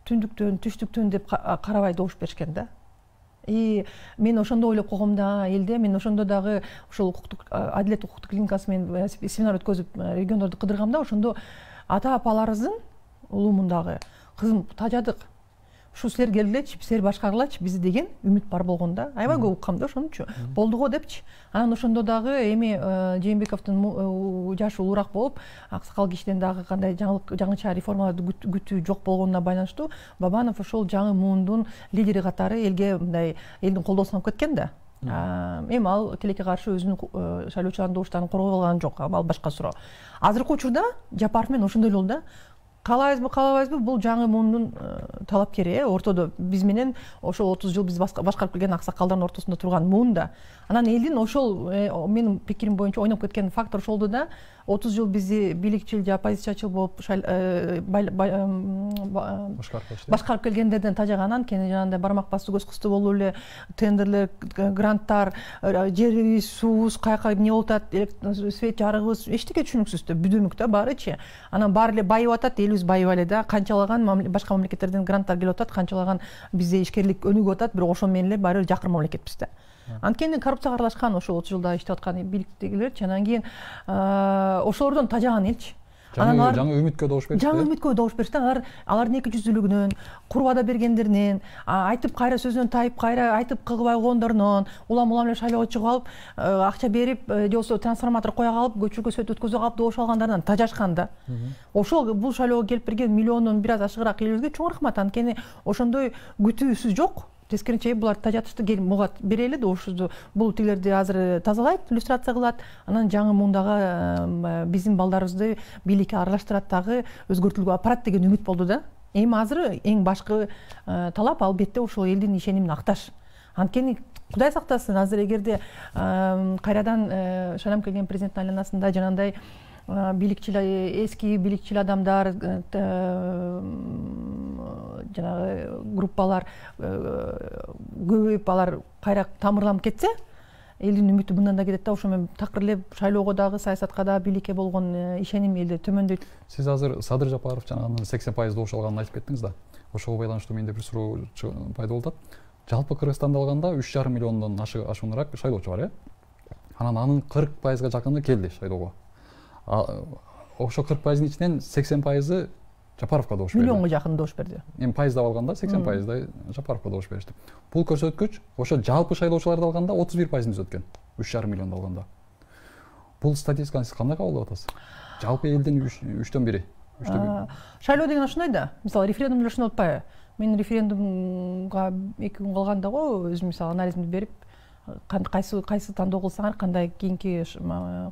түндүктөн түштүктөн деп карабай добуш беришкен да. И мен ошондо ойлоп койгом да элде мен ошондо дагы ошол укуктук адилет укуктук клиникасы менен э, семинар өткөзүп э, региондорду кыдыргам да ошондо ата апаларыбыздын улумундагы кызым тажадык ушу силер келгилечи силер башкаргылачы бизди деген үмүт бар болгон да аябай көп уккам да ошонучу болду го депчи. Анан ошондо дагы эми э, жээнбековдун э, жашы улуураак болуп аксакал кишиден дагы кандай жаңыча реформаларды күтүү жок болгонуна байланыштуу бабанов ошол жаңы муундун лидери катары элге мындай элдин колдоосун алып кеткен да. Эми ал тилекке каршы өзүнүн э, шайлоочулардын добуштарын коргой алган жок. Ал башка суроо. Азыркы учурда жапаров менен ошондой эле болду да. Каалайбызбы каалабайбызбы бул жаңы муундун талапкери э ортодо. Биз менен ошол отуз жыл биз башкарып келген аксакалдардын ортосунда турган муун да анан элдин ошол э, менин пикирим боюнча ойноп кеткен фактор ошол да. Отуз жыл бизди бийликчил же оппозициячыл болуп башкарып келгендерден тажаганан анткени жанагындай бармак басты көз кысты болуп эле тендерлер гранттар жерибиз суубуз каяка эмне болуп атат свет жарыгыбыз эчтеке түшүнүксүз да бүдөмүк да баарычы анан баары эле байып атат элибиз байыбай эле да канчалаган башка мамлекеттерден гранттар келип атат канчалаган бизде ишкерлик өнүгүп атат бирок ошону менен эле баары бир жакыр мамлекетпиз да анткени коррупцияга аралашкан ошол отуз жылда иштеп аткан бийликтегилерчи анан кийин ошолордон тажаган элчи анан алар жаңы үмүткө добуш беришти жаңы үмүткө добуш беришти алар алардын эки жүздүүлүгүнөн кур ваада бергендеринен айтып кайра сөзүнөн тайып кайра айтып кылбай койгондорунан улам улам эле шайлоого чыгып алып акча берип же болбосо трансформатор кое калып көчүргө свет өткөзүп алып добуш алгандарынан тажашкан да. Ошол бул шайлоого келип берген миллиондон бир аз ашыгыраак элибизге чоң рахмат. Анткени ошондой күтүүсүз жок. Тескерисинче булар тажатышты келип буга берели добушубузду бул тигилерди азыр тазалайт иллюстрация кылат. Анан жаңы муундагы биздин балдарыбызды бийликке аралаштырат дагы өзгөртүүлгө алып барат деген үмүт болду да. Эми азыр эң башкы талап албетте ошол элдин ишенимин акташ. Анткени кудай сактасын азыр эгерде кайрадан э, шайланып келген президенттин айланасында жанагындай бийликчил эски бийликчил адамдар жанагы группалар көбөйүп алар кайра тамырланып кетсе элдин үмүтү мындан да кетет да ошо менен такыр эле шайлоого дагы саясатка дагы бийликке болгон ишеним элде төмөндөйт сиз азыр садыр жапаров жанагы сексен пайыз добуш алганын айтып кеттиңиз да ошого байланыштуу менде бир суроо пайда болуп атат жалпы кыргызстанда алганда үч жарым миллиондон ашууныраак шайлоочу бар э анан анын кырк пайызга жакыны келди шайлоого ошо кырк пайыздын ичинен сексен пайызы жапаровго добуш берди миллионго жакын добуш берди эми пайыздап алганда сексен пайыздай жапаровго добуш беришти бул көрсөткүч ошо жалпы шайлоочуларды алганда отуз бир пайызын түзөт экен үч жарым миллионду алганда бул статистиканы сиз кандай кабылдап атасыз? Жалпы элдин үчтөн бири шайлоо деген ушундай да мисалы референдум деле ошондой атпайбы мен референдумга эки күн калганда го өзүм мисалы анализимди берип кайсы кайсы тандоо кылсаңар кандай кийинки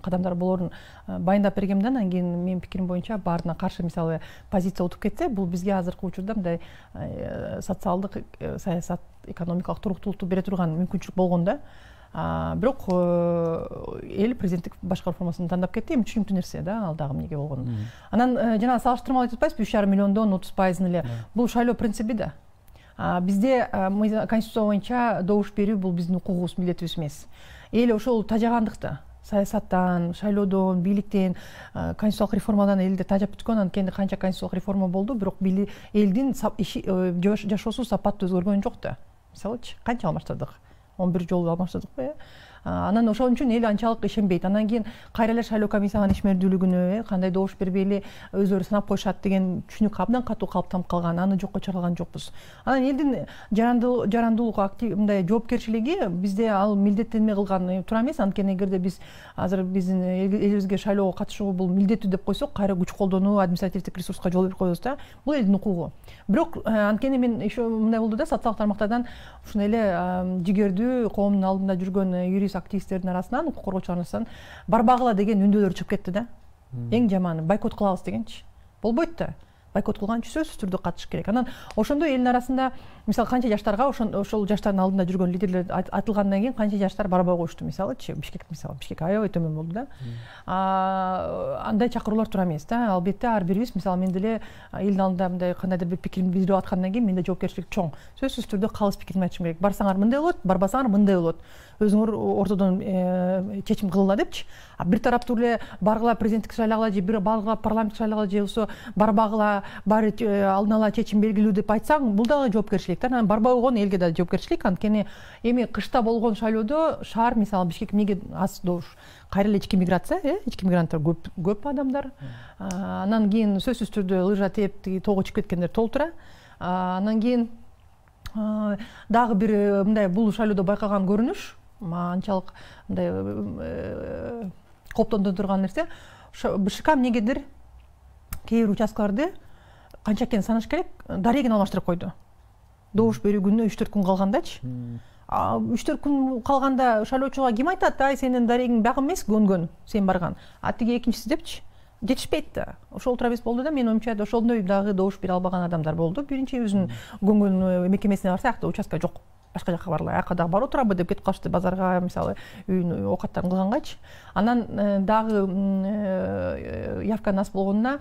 кадамдар болорун баяндап бергем да анан кийин менин пикирим боюнча баарына каршы мисалы позиция утуп кетсе бул бизге азыркы учурда мындай социалдык саясат экономикалык туруктуулукту бере турган мүмкүнчүлүк болгон да. Бирок эл президенттик башкаруу формасын тандап кетти эми түшүнүктүү нерсе да ал дагы эмнеге болгону анан жанагы салыштырмалуу айтып атпайсызбы үч жарым миллиондон отуз пайызын эле бул шайлоо принципи да бизде конституция боюнча добуш берүү бул биздин укугубуз милдетибиз эмес эл ошол тажагандыкты саясаттан шайлоодон бийликтен конституциялык реформадан элде тажап бүткөн анткени канча конституциялык реформа болду бирок элдин э, жашоосу сапаты өзгөргөн жок да мисалычы канча алмаштырдык? Он бир жолу алмаштырдыкпы э? Анан ошон үчүн эл анчалык ишенбейт. Анан кийин кайра эле шайлоо комиссиянын ишмердүүлүгүнө э, кандай добуш бербей эле өздөрү санап коюшат деген түшүнүк абдан катуу калыптанып калган. Аны жокко чыгарган жокпуз. Анан элдин жарандуулугу актив мындай жоопкерчилиги бизде ал милдеттенме кылган э, туура эмес. Анткени эгерде биз азыр биздин элибизге шайлоого катышуу бул милдеттүү деп койсок кайра күч колдонуу административдик ресурска жол берип коебуз да. Бул элдин укугу. Бирок э, анткени мен еще мындай болду да социалдык тармактардан ушундай эле жигердүү коомдун алдында жүргөн юрист активисттердин арасынан укук коргоочулардын арасынан барбагыла деген үндөөдөр чыгып кетти да. Эң жаманы бойкот кылабыз дегенчи болбойт да бойкот кылганчы сөзсүз түрдө катышыш керек. Анан ошондой элдин арасында мисалы канча жаштарга ошол жаштардын алдында жүргөн лидерлер айтылгандан кийин канча жаштар барбай коюшту мисалычы бишкек мисалы бишкек аябай төмөн болду да андай чакыруулар туура эмес да албетте ар бирибиз мисалы мен деле элдин алдында мындай кандайдыр бир пикиримди билдирип аткандан кийин менде жоопкерчилик чоң сөзсүз түрдө калыс пикиримди айтышым керек барсаңар мындай болот барбасаңар мындай болот өзүңөр ортодон чечим кылгыла депчи а бир тараптуу эле баргыла президенттик шайлагыла же бир баргыла парламенттик шайлагыла же болбосо барбагыла баары алдын ала чечим белгилүү деп айтсаң бул дагы жоопкерчилик да анан барбай койгон элге да жоопкерчилик анткени эми кышта болгон шайлоодо шаар мисалы бишкек эмнеге аз добуш кайра эле ички миграция э? Ички мигранттар көп көп адамдар. Анан кийин сөзсүз түрдө лыжа тээп тиги тоого чыгып кеткендер толтура анан кийин дагы бир э, мындай бул шайлоодо байкаган көрүнүш анчалык мындай э, кооптондо турган нерсе. Бшк эмнегедир кээ бир участкаларды канча экенин санаш керек дарегин алмаштырып койду. Добуш берүү күнүнө үч төрт күн калгандачы үч төрт күн калганда шайлоочуга ким айтат ай сенин дарегиң бияка эмес көнгөн сен барган а тиги экинчиси депчи жетишпейт да ошол туура эмес болду да менин оюмча ошондой дагы добуш бере албаган адамдар болду биринчи өзүнүн көнгөн мекемесине барса аякта участка жок башка жака баргыла аяка дагы барып отурабы деп кетип калышты базарга мисалы үйүнүн оокаттарын кылгангачы анан э, дагы э, явка аз болгонуна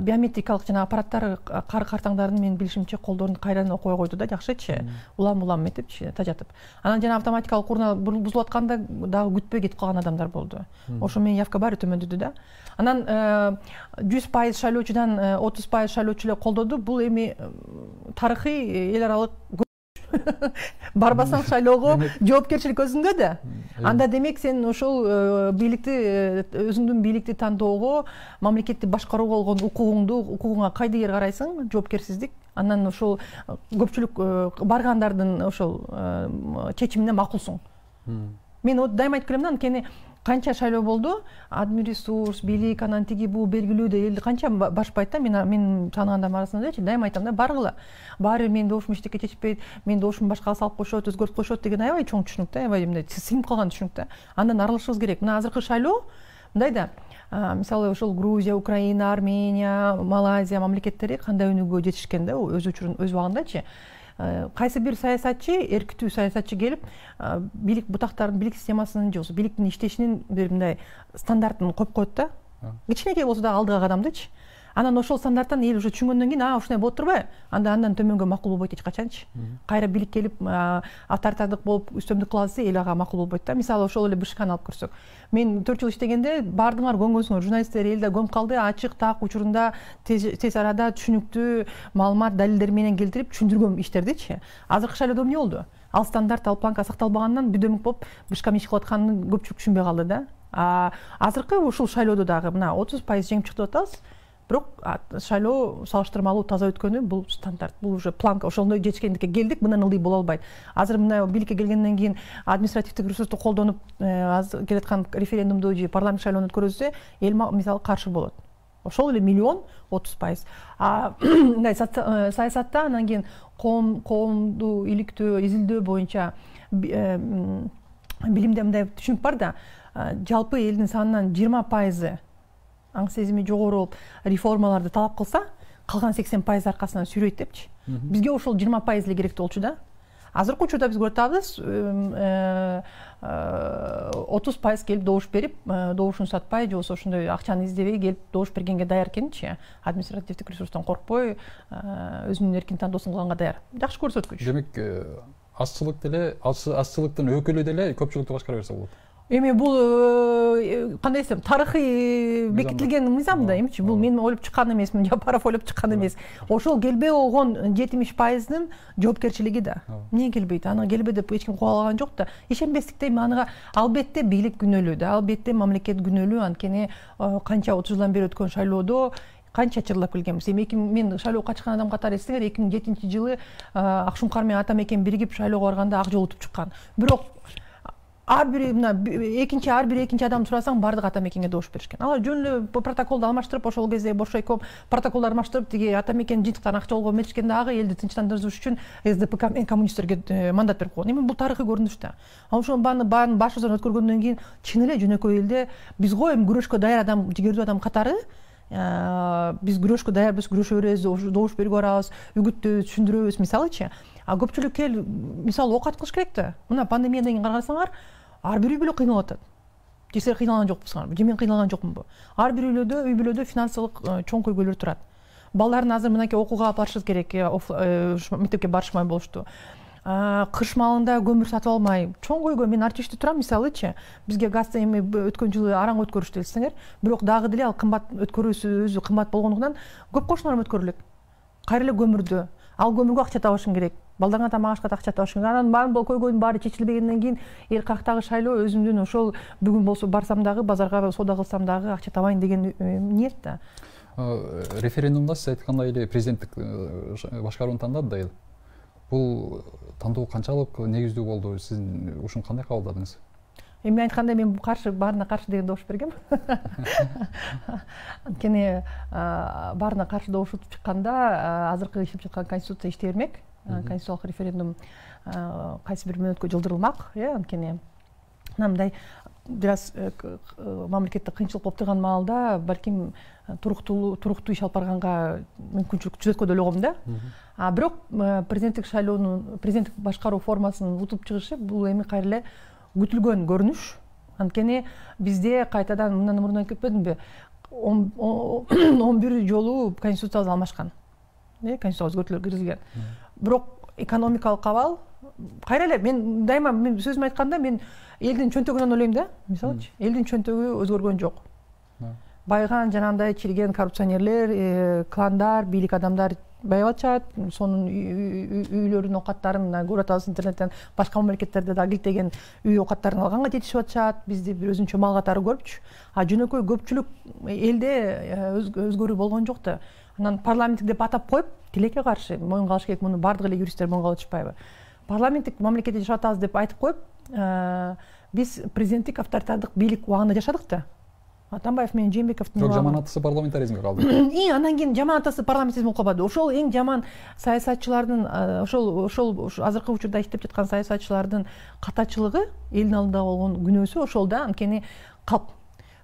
биометрикалык жанагы аппараттар кар картаңдарын менин билишимче колдорун кайрадан окуй койду да жакшычы. Улам улам этипчи тажатып анан жана автоматикалык урна бузулуп атканда дагы күтпөй кетип калган адамдар болду. Ошо менен явка баары төмөндөдү да. Анан э, жүз пайыз шайлоочудан отуз пайыз шайлоочу эле колдоду. Бул эми тарыхый эл аралык барбасаң шайлоого жоопкерчилик өзүңдө да. Анда демек сен ошол э, бийликти э, өзүңдүн бийликти тандоого мамлекетти башкарууга болгон укугуңду укугуңа кайдыгер карайсың? Жоопкерсиздик. Анан ошол э, көпчүлүк баргандардын ошол чечимине макулсуң. Мен дайыма айтып келем да анткени канча шайлоо болду адми ресурс бийлик анан тиги бул белгилөөдө элди канча башпайт да мен менин тааныгандарымдын арасында элечи дайыма айтам да баргыла баары бир менин добушум эчтеке чечпейт менин добушумду башкага салып коюшат өзгөртүп коюшат деген аябай чоң түшүнүк да аябай мындай сиңип калган түшүнүк да андан арылышыбыз керек. Мына азыркы шайлоо мындай да мисалы ошол грузия украина армения малайзия мамлекеттери кандай өнүгүүгө жетишкен да өз учурун өз убагындачы кайсы бир саясатчы эркитүү саясатчы келип бийлик бутактарын бийлик системасынын же болбосо бийликтин иштешинин бир мындай стандартын коюп коет да кичинекей болсо дагы алдыга кадамдычы анан ошол стандарттан эл уже түшүнгөндөн кийин а ушундай болот турбайбы? Анда андан төмөнгө макул болбойт эч качанчы кайра бийлик келип авторитардык болуп үстөмдүк кылалы десе эл ага макул болбойт да мисалы ошол эле бшкны алып көрсөк. Мен төрт жыл иштегенде баардыгыңар көнгөнсүңөр журналисттер элде көнүп калды ачык так учурунда тез арада түшүнүктүү маалымат далилдер менен келтирип түшүндүргөм иштердичи азыркы шайлоодо эмне болду? Ал стандарт ал планка сакталбагандан бүдөмүк болуп бышкам иш кылып атканын көпчүлүк түшүнбөй калды да. Азыркы ушул шайлоодо дагы мына отуз пайыз жеңип чыкты деп атабыз. Бирок шайлоо салыштырмалуу таза өткөнү бул стандарт. Бул уже планка ошондой жетишкендикке келдик мындан ылдый боло албайт. Азыр мына бийликке келгенден кийин административдик ресурсту колдонуп азыр келаткан референдумду же парламент шайлоону өткөрүлсө эл мисалы каршы болот. Ошол эле миллион отуз пайыз. Мындай э, саясатта анан кийин коом коомду иликтөө изилдөө боюнча э, билимде мындай түшүнүк бар да жалпы элдин санынын жыйырма пайызы аң сезими жогору болуп реформаларды талап кылса калган сексен пайыз аркасынан сүйрөйт депчи бизге ошол жыйырма пайыз эле керектүү болчу да. Азыркы учурда биз көрүп атабыз э, отуз пайыз келип добуш берип добушун сатпай же болбосо ошондой акчаны издебей келип добуш бергенге даяр экенчи административдик ресурстан коркпой өзүнүн эркин тандоосун кылганга даяр. Жакшы көрсөткүч демек э, азчылык деле азчылыктын өкүлү деле көпчүлүктү башкара берсе болот эми бул э, кандай десем тарыхый бекитилген мыйзам да эмчи бул мен ойлоп чыккан эмесмин жапаров ойлоп чыккан эмес. Ошол келбей койгон жетимиш пайыздын жоопкерчилиги да. Эмнеге келбейт? Аны келбе деп эч ким кубалаган жок да. Ишенбестик эми ага албетте бийлик күнөөлүү да албетте мамлекет күнөөлүү анткени э, канча отуз жылдан бери өткөн шайлоодо канча чырлап келгенбиз. Эми мен шайлоого катышкан адам катары эсеңер эки миң жетинчи жылы э, акшумкар менен ата мекен биригип шайлоого барганда ак жол утуп чыккан. Бирок ар бир мына экинчи ар бир экинчи адамды сурасаң баардыгы ата мекенге добуш беришкен. Алар жөн эле протоколду алмаштырып ошол кезде боршойком протоколду алмаштырып тиги ата мекен жыйынтыктарын акча болгон эметишкен дагы элди тынчтандырыш үчүн сдпк менен коммунисттерге э, мандат берип койгон. Эми бул тарыхый көрүнүш да а ошонун баарын башыбыздан өткөргөндөн кийин чын эле жөнөкөй элде биз го эми күрөшкө даяр адам жигердүү адам катары э, биз күрөшкө даярбыз күрөшө беребиз добуш берүүгө барабыз үгүттөйбүз түшүндүрөбүз. Мисалычы а көпчүлүк эл мисалы оокат кылыш керек да. Мына пандемиядан кийин карасаңар ар бир үй бүлө кыйналып атат же силер кыйналган жокпусуңарбы же мен кыйналган жокмунбу ар бир үйлөдө үй бүлөдө финансылык э, чоң көйгөйлөр турат. Балдарын азыр мынакей окууга алып барышыбыз керек э, э, мектепке барышмай болушту кыш маалында көмүр сатып алмай чоң көйгөй мен артиште турам мисалычы бизге газды эми өткөн жылы араң өткөрүштү элестеңер бирок дагы деле ал кымбат өткөрүүсү өзү кымбат болгондуктан көп кошуналар өткөрүлө элек кайра эле көмүрдү ал көмүргө акча табышың керек. Балдарыңа тамак ашка акча табыш керек. Анан баарын бул көйгөйдүн баары чечилбегенден кийин эл каяктагы шайлоо өзүмдүн ошол бүгүн болсо барсам дагы базарга соода кылсам дагы акча табайын деген э, ниет да референдумда сиз айткандай эле президенттик э, башкарууну тандады да эл бул тандоо канчалык негиздүү болду сиз ушуну кандай кабылдадыңыз эми айткандай мен каршы баарына каршы деген добуш бергем анткени баарына каршы добуш утуп чыкканда азыркы иштеп жаткан конституция иштей бермек конституциялык референдум кайсы бир мөөнөткө жылдырылмак э анткени мындай бир аз э, э, мамлекетте кыйынчылык болуп турган маалда балким туруктуу туруктуу иш алып барганга мүмкүнчүлүк түзөт го деле койгом да а бирок президенттик шайлоонун президенттик башкаруу формасынын утуп чыгышы бул эми кайра эле күтүлгөн көрүнүш. Анткени бизде кайтадан мындан мурун айтып кетпедимби он бир жолу конституциябыз алмашкан. Э конституцияга өзгөртүүлөр киргизилген. Бирок экономикалык абал кайра эле мен дайыма мен сөзүмө айтканда мен элдин чөнтөгүнөн ойлойм да мисалычы. Элдин чөнтөгү өзгөргөн жок. Байыган жанагындай чириген коррупционерлер э, кландар бийлик адамдар байып атышат. Сонун үйлөрүнүн оокаттарын мына көрүп атабыз интернеттен. Башка мамлекеттерде дагы килтеген үй оокаттарын алганга жетишип атышат. Бизди бир өзүнчө мал катары көрүпчү. А жөнөкөй көпчүлүк элде э, өзгөрүү болгон жок да. Анан парламенттик деп атап коюп тилекке каршы моюнга алыш керек муну баардык эле юристтер моюнга алып атышпайбы парламенттик мамлекетте жашап атабыз деп айтып коюп э, биз президенттик авторитардык бийлик убагында жашадык да атамбаев менен жээнбековдун жок жаман атасы парламентаризмге калды и анан кийин жаман атасы парламентаризм болуп калбады ошол эң жаман саясатчылардын ошол ошол азыркы учурда иштеп жаткан саясатчылардын катачылыгы элдин алдында болгон күнөөсү ошол да анткени калп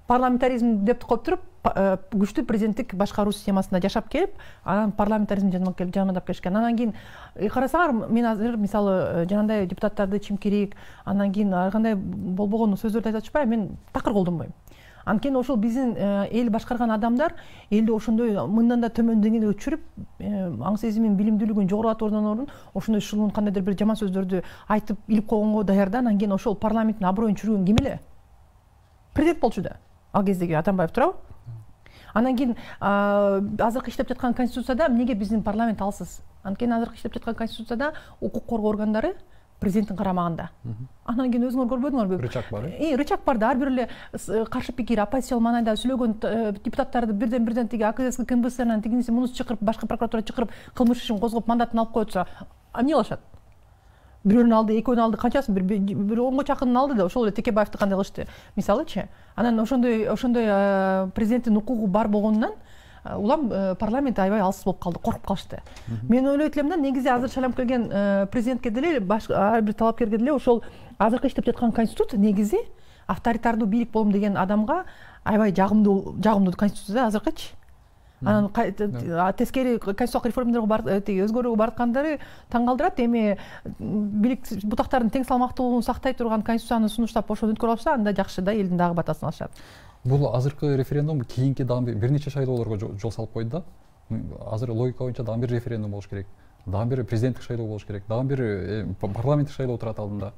парламентаризм деп коюп туруп күчтүү президенттик башкаруу системасында жашап келип анан парламентаризмди жамандап келишкен анан кийин э, карасаңар мен азыр мисалы э, жанагындай депутаттарды чимкирик анан кийин ар кандай болбогон сөздөрдү айтып атышпайбы мен такыр колдонбойм анткени ошол биздин э, эл башкарган адамдар элди ошондой мындан да төмөн деңгээлге түшүрүп э, аң сезимин билимдүүлүгүн жогорулатуудан ордун ошондой шылуун кандайдыр бир жаман сөздөрдү айтып илип койгонго даяр да анан кийин ошол парламенттин аброюн чүргөн ким эле? Президент болчу да. Ал кездеги атамбаев туурабы анан кийин азыркы иштеп жаткан конституцияда эмнеге биздин парламент алсыз? Анткени азыркы иштеп жаткан конституцияда укук коргоо органдары президенттин карамагында. Анан кийин өзүңөр көрбөдүңөрбү рычаг бар э? Рычаг бар да. Ар бир эле каршы пикир оппозициялык маанайда сүйлөгөн э, депутаттарды бирден бирден тиги акск кнбсынан тигиниси мунусу чакырып башкы прокуратура чакырып кылмыш ишин козгоп мандатын алып коет атса эмне кылышат бирөөнүн алды экөөнүн алды канчасын бир бир онго чакынын алды да ошол эле текебаевди кандай кылышты мисалычы анан ошондой ошондой президенттин укугу бар болгонунан улам парламент аябай алсыз болуп калды коркуп калышты мен ойлойт элем да негизи азыр шайланып келген президентке деле ар бир талапкерге деле ошол азыркы иштеп жаткан конституция негизи авторитардуу бийлик болом деген адамга аябай жагымдуу жагымдуу конституция да азыркычы анан тескери конституциялык реформаларга тиги өзгөрүүгө бараткандары таң калтырат эми бийлик бутактардын тең салмактуулугун сактай турган конституцияны сунуштап ошону өткөрүп алышса анда жакшы да элдин дагы батасын алышат бул азыркы референдум кийинки дагы бир нече шайлоолорго жол салып койду да. Азыр логика боюнча дагы бир референдум болуш керек. Дагы бир президенттик шайлоо болуш керек. Дагы бир э, парламенттик шайлоо турат алдында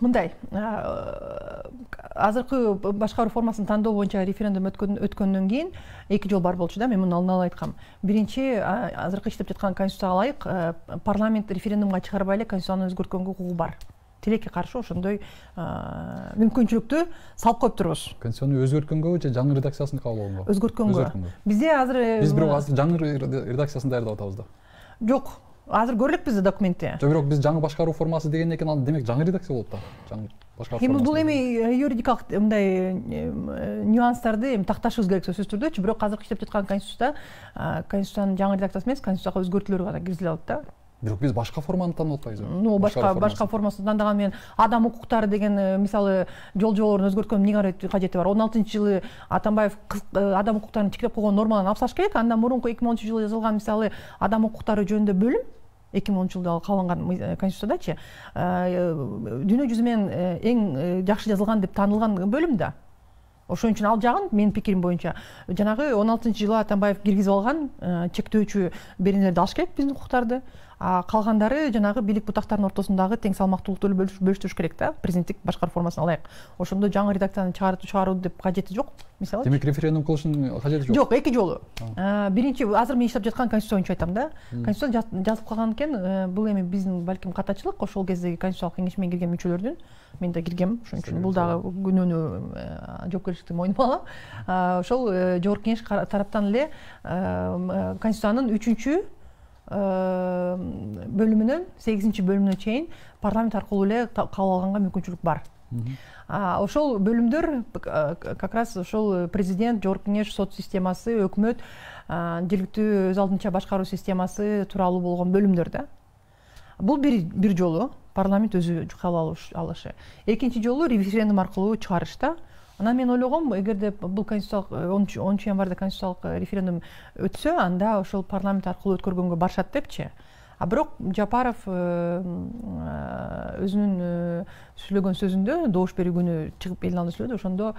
мындай азыркы башкаруу формасын тандоо боюнча референдум өткөндөн кийин эки жол бар болчу да мен муну алдын ала айткам. Биринчи азыркы иштеп жаткан конституцияга ылайык парламент референдумга чыгарбай эле конституцияны өзгөрткөнгө укугу бар. Тилекке каршы ошондой мүмкүнчүлүктү салып коюп турбуз. Конституцияны өзгөрткөнгөбү же жаңы редакциясын кабыл алгонго өзгөрткөнгө. Бизде азыр биз бирок азыр жаңы редакциясын даярдап атабыз да. Жок азыр көрө элекпиз да документти. Жок бирок биз жаңы башкаруу формасы дегенден кийин ал демек жаңы редакция болот да жаңы башкаруу эми бул эми юридикалык мындай нюанстарды эми такташыбыз керек сөзсүз түрдөчү бирок азыркы иштеп жаткан конституцияда конституциянын жаңы редакциясы эмес конституцияга өзгөртүүлөр гана киргизиле алат да. Бирок биз башка форманы тандап атпайбызбы ну башка башка формасын тандаган менен адам укуктары деген э, мисалы жол жоболорун өзгөрткөн эмне кажети бар? Он алтынчы жылы атамбаев э, адам укуктарын чектеп койгон нормаларын алып салыш керек. Андан мурунку эки миң онунчу жылы жазылган мисалы адам укуктары жөнүндө бөлүм. Эки миң онунчу жылда кабылган э, конституциядачы дүйнө жүзү менен эң жакшы жазылган деп таанылган бөлүм да ошон үчүн ал жагын менин пикирим боюнча жанагы он алтынчы жылы атамбаев киргизип алган чектөөчү беренелерди алыш керек биздин укуктарды. Калгандары жанагы бийлик бутактарынын ортосундагы тең салмактуулукту бөлүштүрүш керек да. Президенттик башкаруу формасына ылайык ошондо жаңы редакцияны чыгаруу деп кажети жок. Мисалы демек референдум кылыштын кажети жок жок эки жолу биринчи азыр мен иштеп жаткан конституция боюнча айтам да конституция жазылып калган экен э, бул эми биздин балким катачылык ошол кездеги конституциялык кеңеш менен кирген мүчөлөрдүн мен да киргем ошон үчүн бул дагы күнөөнү э, жоопкерчиликти мойнума алам. Ошол э, жогорку кеңеш тараптан эле конституциянын үчүнчү бөлүмүнөн сегизинчи бөлүмүнө чейин парламент аркылуу эле кабыл алганга мүмкүнчүлүк бар. Ошол бөлүмдөр как раз ошол президент жогорку кеңеш сот системасы өкмөт жергиликтүү өз алдынча башкаруу системасы тууралуу болгон бөлүмдөр да. Бул бир бир жолу парламент өзү кабыл алышы. Экинчи жолу референдум аркылуу чыгарыш да анан мен ойлогом эгерде бул конституциялык э, онунчу январда конституциялык э, референдум өтсө анда ошол парламент аркылуу өткөргөнгө барышат депчи а бирок жапаров э, э, өзүнүн э, сүйлөгөн сөзүндө добуш берүү күнү чыгып элдин алдында сүйлөдү ошондо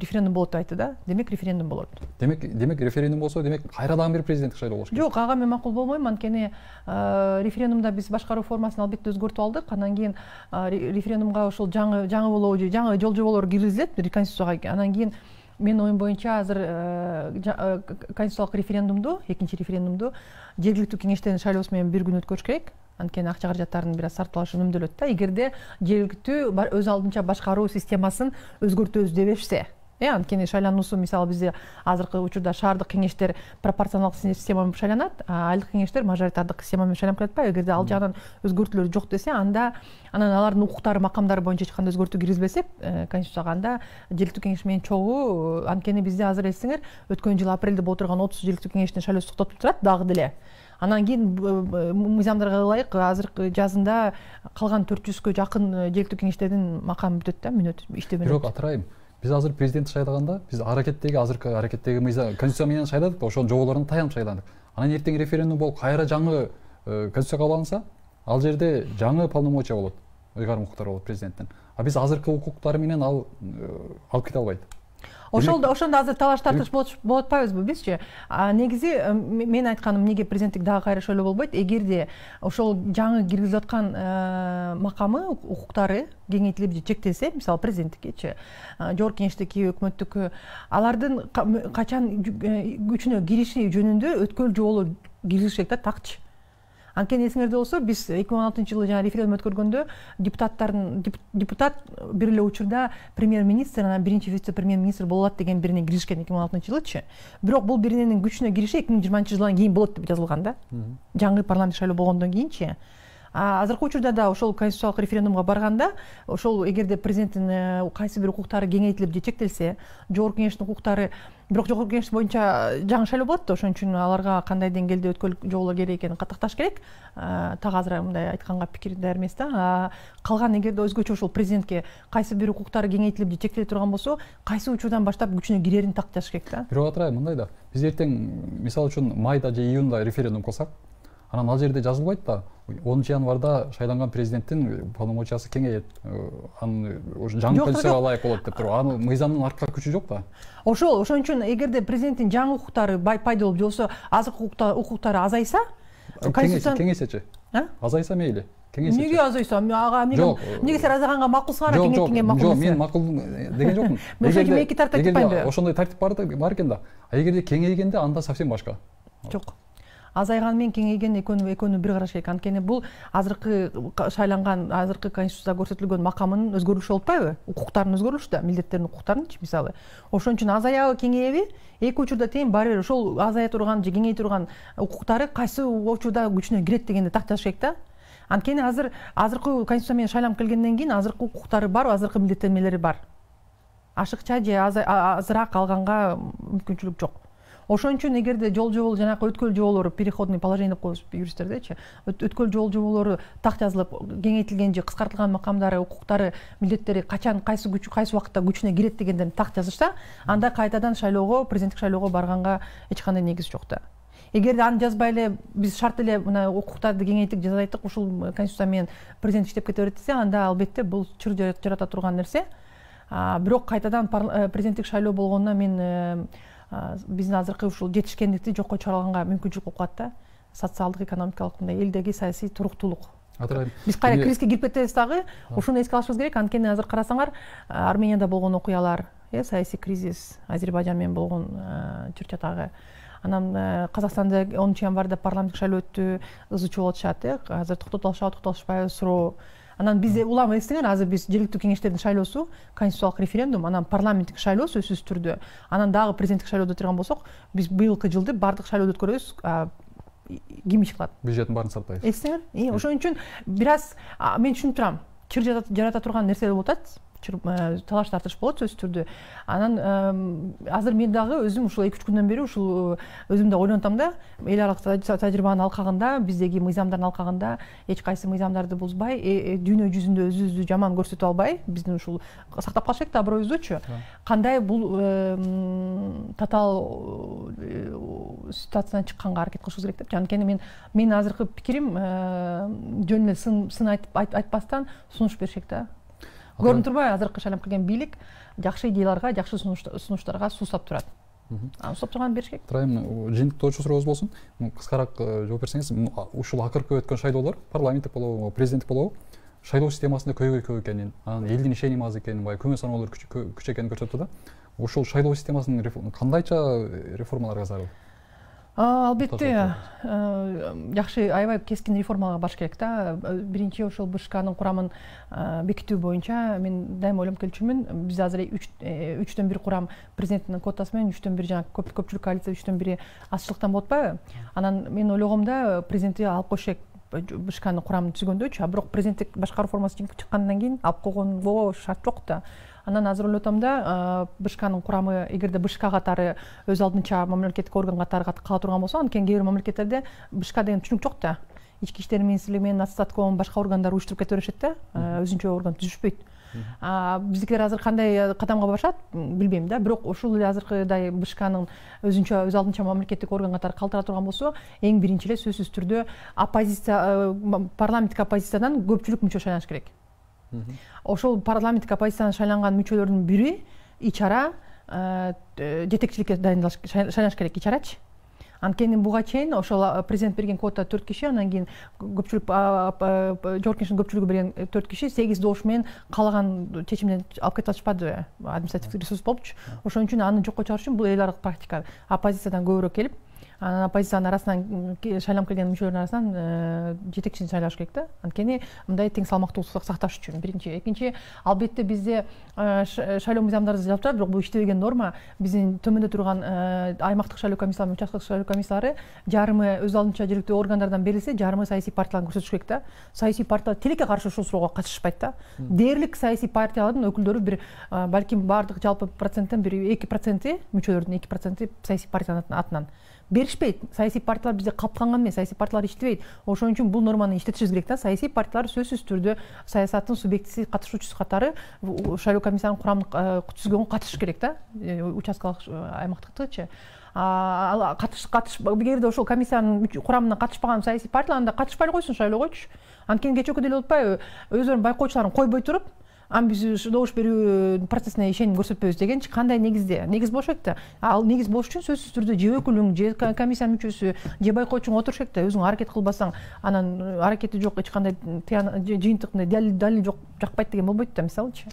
референдум болот деп айтты да. Демек референдум болот. Демек демек референдум болсо демек кайра дагы бир президенттик шайлоо болуш керек. Жок ага мен макул болбойм анткени референдумда биз башкаруу формасын албетте өзгөртүп алдык анан кийин референдумга ошол жаңы жаңы болобу же жаңы жол жоболор киргизилет конституцияга анан кийин менин оюм боюнча азыр конституциялык референдумду экинчи референдумду жергиликтүү кеңештердин шайлоосу менен бир күн өткөрүш керек. Анткени акча каражаттарын бир аз сарпталышы үнөмдөлөт да эгерде жергиликтүү өз алдынча башкаруу системасын өзгөртөбүз дебешсе э анткени шайлануусу мисалы бизде азыркы учурда шаардык кеңештер пропорционалдык система менен шайланат айылдык кеңештер мажоритардык система менен шайланып келе атпайбы эгерде ал жагынан өзгөртүүлөр жок десе анда анан алардын укуктары макамдары боюнча эч кандай өзгөртүү киргизбесек э, конституцияга анда жергиликтүү кеңеш менен чогуу анткени бизде азыр эсиңер өткөн жылы апрелде боло турган отуз жергиликтүү кеңештин шайлоосу токтотулуп турат дагы деле. Анан кийин мыйзамдарга ылайык азыркы жазында калган төрт жүзгө жакын э, жергиликтүү кеңештердин макамы бүтөт да мүнөт иштөө бирок атырайым биз азыр президентти шайлаганда биз аракеттеги азыркы аракеттеги мыйзам конституция менен шайладык да ошонун жоболоруна таянып шайладык анан эртең референдум болуп кайра жаңы конституция кабыл алынса ал жерде жаңы полномочия болот ыйгарым укуктары болот президенттин а биз азыркы укуктары менен ал алып кете албайт ошол ошондо азыр талаш тартыш болуп атпайбызбы бизчи? Негизи э, менин айтканым эмнеге президенттик дагы кайра шайлоо болбойт? Эгерде ошол жаңы киргизилип аткан э, макамы укуктары кеңейтилип же чектелсе мисалы президенттикичи жогорку кеңештики өкмөттүкү алардын качан күчүнө кириши жөнүндө өткөн жолу киргизиш керек да такчы анткени эсиңерде болсо биз эки миң он алтынчы жылы жанагы референдум өткөргөндө депутаттардын депутат бир эле учурда премьер министр анан биринчи вице премьер министр боло алат деген биринен киришкен эки миң он алтынчы жылычы бирок бул бириненин күчүнө кириши эки миң жыйырманчы жылдан кийин болот деп жазылган да. Жаңы парламенттик шайлоо болгондон кийинчи азыркы учурда да ошол конституциялык референдумга барганда ошол эгерде президенттин э, кайсы бир укуктары кеңейтилип же чектелсе жогорку кеңештин укуктары бирок жогорку кеңеш боюнча жаңы шайлоо болот да ошон үчүн аларга кандай деңгээлде өткөл жоболор керек экенин каттакташ керек. Так азыр мындай айтканга пикир даяр эмес да калган эгерде өзгөчө ушул президентке кайсы бир укуктары кеңейтилип же чектеле турган болсо кайсы учурдан баштап күчүнө кирерин так жазыш керек да бирок атырай мындай да. Биз эртең мисалы үчүн майда же июнда референдум кылсак анан ал жерде жазылбайт да онунчу январда шайланган президенттин полномочиясы кеңейет э, анын жаңы конституцияга ылайык болот деп туруп аны мыйзамдын артка күчү жок да ошол ошон үчүн эгерде президенттин жаңы укуктары пайда болуп же болбосо азыркы укуктары азайса кеңейсечи азайса мейли кеңейсе эмнеге азайса? Ага жок. эмнеге силер азайганга макулсуңар кеңейткенге макул жок мен макул деген жокмун. Мен ошон үчүн эки тартип айтпаймынбы ошондой тартип бар экен да. А эгерде кеңейгенде анда совсем башка. Жок. Азайган менен кеңейген экөөнү экөөнү бир караш керек. Анткени бул азыркы шайланган азыркы конституцияда көрсөтүлгөн макамынын өзгөрүлүшү болуп атпайбы укуктарынын өзгөрүлүшү да милдеттердин укуктарынчы мисалы ошон үчүн азаябы кеңейеби эки учурда тең баары бир ошол азая турган же кеңейе турган укуктары кайсы учурда күчүнө кирет дегенди так жазыш керек да. Анткени азыр азыркы конституция менен шайланып келгенден кийин азыркы укуктары бар азыркы милдеттенмелери бар. Ашыкча же азыраак алганга мүмкүнчүлүк жок. Ошон үчүн эгерде жол жобол жанагы өткөл жоболору переходный положение деп коебуз юристтердечи өткөл жол жоболору так жазылып кеңейтилген же кыскартылган макамдары укуктары милдеттери качан кайсы күч кайсы убакытта күчүнө кирет дегендерин так жазышса анда кайтадан шайлоого президенттик шайлоого барганга эч кандай негиз жок да эгерде аны жазбай эле биз шарт эле мына укуктарды кеңейттик жазайыктык ушул конституция менен президент иштеп кете берет десе анда албетте бул чыр жарата турган нерсе. Бирок кайтадан э, президенттик шайлоо болгонуна мен э, биздин азыркы ушул жетишкендикти жокко чыгарганга мүмкүнчүлүк болуп калат да. Социалдык экономикалык мындай элдеги саясий туруктуулук. Биз кайра кризиске кирип кетебиз дагы. Ушуну эске алышыбыз керек. Анткени азыр карасаңар арменияда болгон окуялар э саясий кризис азербайжан менен болгон чыр чатагы анан казакстанда онунчу январда парламенттик шайлоо өттү ызы чуу болуп атышат э. Азыр токтото алышабы алышпайбы суроо анан бизде улам эстеңер азыр биз жергиликтүү кеңештердин шайлоосу конституциялык референдум анан парламенттик шайлоо сөзсүз түрдө. Анан дагы президенттик шайлоодо турган болсок биз быйылкы жылды баардык шайлоодо өткөрөбүз ким иш кылат бюджеттин баарын сарптайбыз эстеңер ошон үчүн бир аз мен түшүнүп турам. Чыр жарата турган нерселер болуп атат. Талаш тартыш болот сөзсүз түрдө анан азыр мен дагы өзүм ушул эки үч күндөн бери ушул өзүм да ойлонуп атам да эл аралык тажрыйбанын алкагында биздеги мыйзамдардын алкагында эч кайсы мыйзамдарды бузбай дүйнө жүзүндө өзүбүздү жаман көрсөтүп албай биздин ушул сактап калыш керек да. Аброюбуздучу кандай бул татаал ситуациядан чыкканга аракет кылышыбыз керек депчи анткени мен менин азыркы пикирим жөн эле сын айтпастан сунуш бериш керек көрүнүп турбайбы азыркы шайланып келген бийлик жакшы идеяларга жакшы сунуштарга суустап турат. Суустап турганын бериш керек ырайым жыйынтыктоочу сурообуз болсун. Кыскараак э, жооп берсеңиз ушул акыркы өткөн шайлоолор парламенттик болобу президенттик болобу шайлоо системасында көйгөй экенин анан элдин ишеними аз экенин баягы көмөй саноолор күч экенин көрсөттү да ушул шайлоо системасын кандайча реформаларга зарыл? Албетте. Жакшы аябай кескин реформаларга барыш керек да. Биринчи ошол бшкнын курамын бекитүү боюнча мен дайыма ойлонуп келчүмүн. Биз азыр үчтөн бир курам президенттин квотасы менен үчтөн бир жанагы көпчүлүк коалиция үчтөн бири азчылыктан болуп атпайбы. Анан мен ойлогом да президентти алып коюш керек бшкнын курамын түзгөндөчү а бирок президенттик башкаруу формасы чыккандан кийин алып койгонго шарт жок да анан азыр ойлоп атам да бшкнын курамы эгерде бшк катары өз алдынча мамлекеттик орган катары кала турган болсо анткени кээ бир мамлекеттерде бшк деген түшүнүк жок да. Ички иштер министрлиги менен статком башка органдар уюштуруп кете беришет да. Өзүнчө орган түзүшпөйт. Биздикилер азыр кандай кадамга барышат билбейм да. Бирок ушул эле азыркыдай бшкнын өзүнчө өз алдынча мамлекеттик орган катары калтыра турган болсо эң биринчи эле сөзсүз түрдө оппозиция парламенттик оппозициядан көпчүлүк мүчө шайланыш керек. Ошол парламенттик оппозициядан шайланган мүчөлөрдүн бири ич ара жетекчиликке дайындалыш шайланыш керек ич арачы анткени буга чейин ошол президент берген квота төрт киши анан кийин көпчүлүк жогорку кеңештин көпчүлүгү берген төрт киши сегиз добуш менен каалаган чечимден алып кете алышпадыбы административдик ресурс болупчу. Ошон үчүн аны жокко чыгарыш үчүн бул эл аралык практика оппозициядан көбүрөөк келип анан оппозициянын арасынан шайланып келген мүчөлөрдүн арасынан жетекчини шайлаш керек да анткени мындай тең салмактуулукту сакташ үчүн биринчи экинчи албетте бизде шайлоо мыйзамдары жазылып турат бирок бул иштебеген норма. Биздин төмөндө турган аймактык шайлоо комиссиялары участкалык шайлоо комиссиялары жарымы өз алдынча жергиликтүү органдардан берилсе жарымы саясий партияларга көрсөтүш керек да саясий партиялар тилекке каршы ушул суроого катышышпайт да дээрлик саясий партиялардын өкүлдөрү бир балким баардык жалпы проценттен бир эки проценти мүчөлөрдүн эки проценти саясий партиянын атынан. Беришпейт. Саясий партиялар бизде калыптанган эмес саясий партиялар иштебейт. Ошон үчүн бул норманы иштетишибиз керек да. Саясий партиялар сөзсүз түрдө саясаттын субъектиси катышуучусу катары шайлоо комиссиянын курамын түзгөнгө катышыш керек да. Э, участкалык аймактыктычы. Катыш катыш эгерде ошол комиссиянын курамына катышпаган саясий партиялар анда катышпай эле койсун шайлоогочу анткени кечээ деле болуп атпайбы өздөрүнүн байкоочуларын койбой туруп биз добуш берүү процессине ишеним көрсөтпөйбүз дегенчи кандай негизде? Негиз болуш керек да ал негиз болуш үчүн сөзсүз түрдө же өкүлүң же комиссиянын мүчөсү же байкоочуң отуруш керек да өзүң аракет кылбасаң анан аракети жок эч кандай жыйынтык мындай далил жок жакпайт деген болбойт да мисалычы.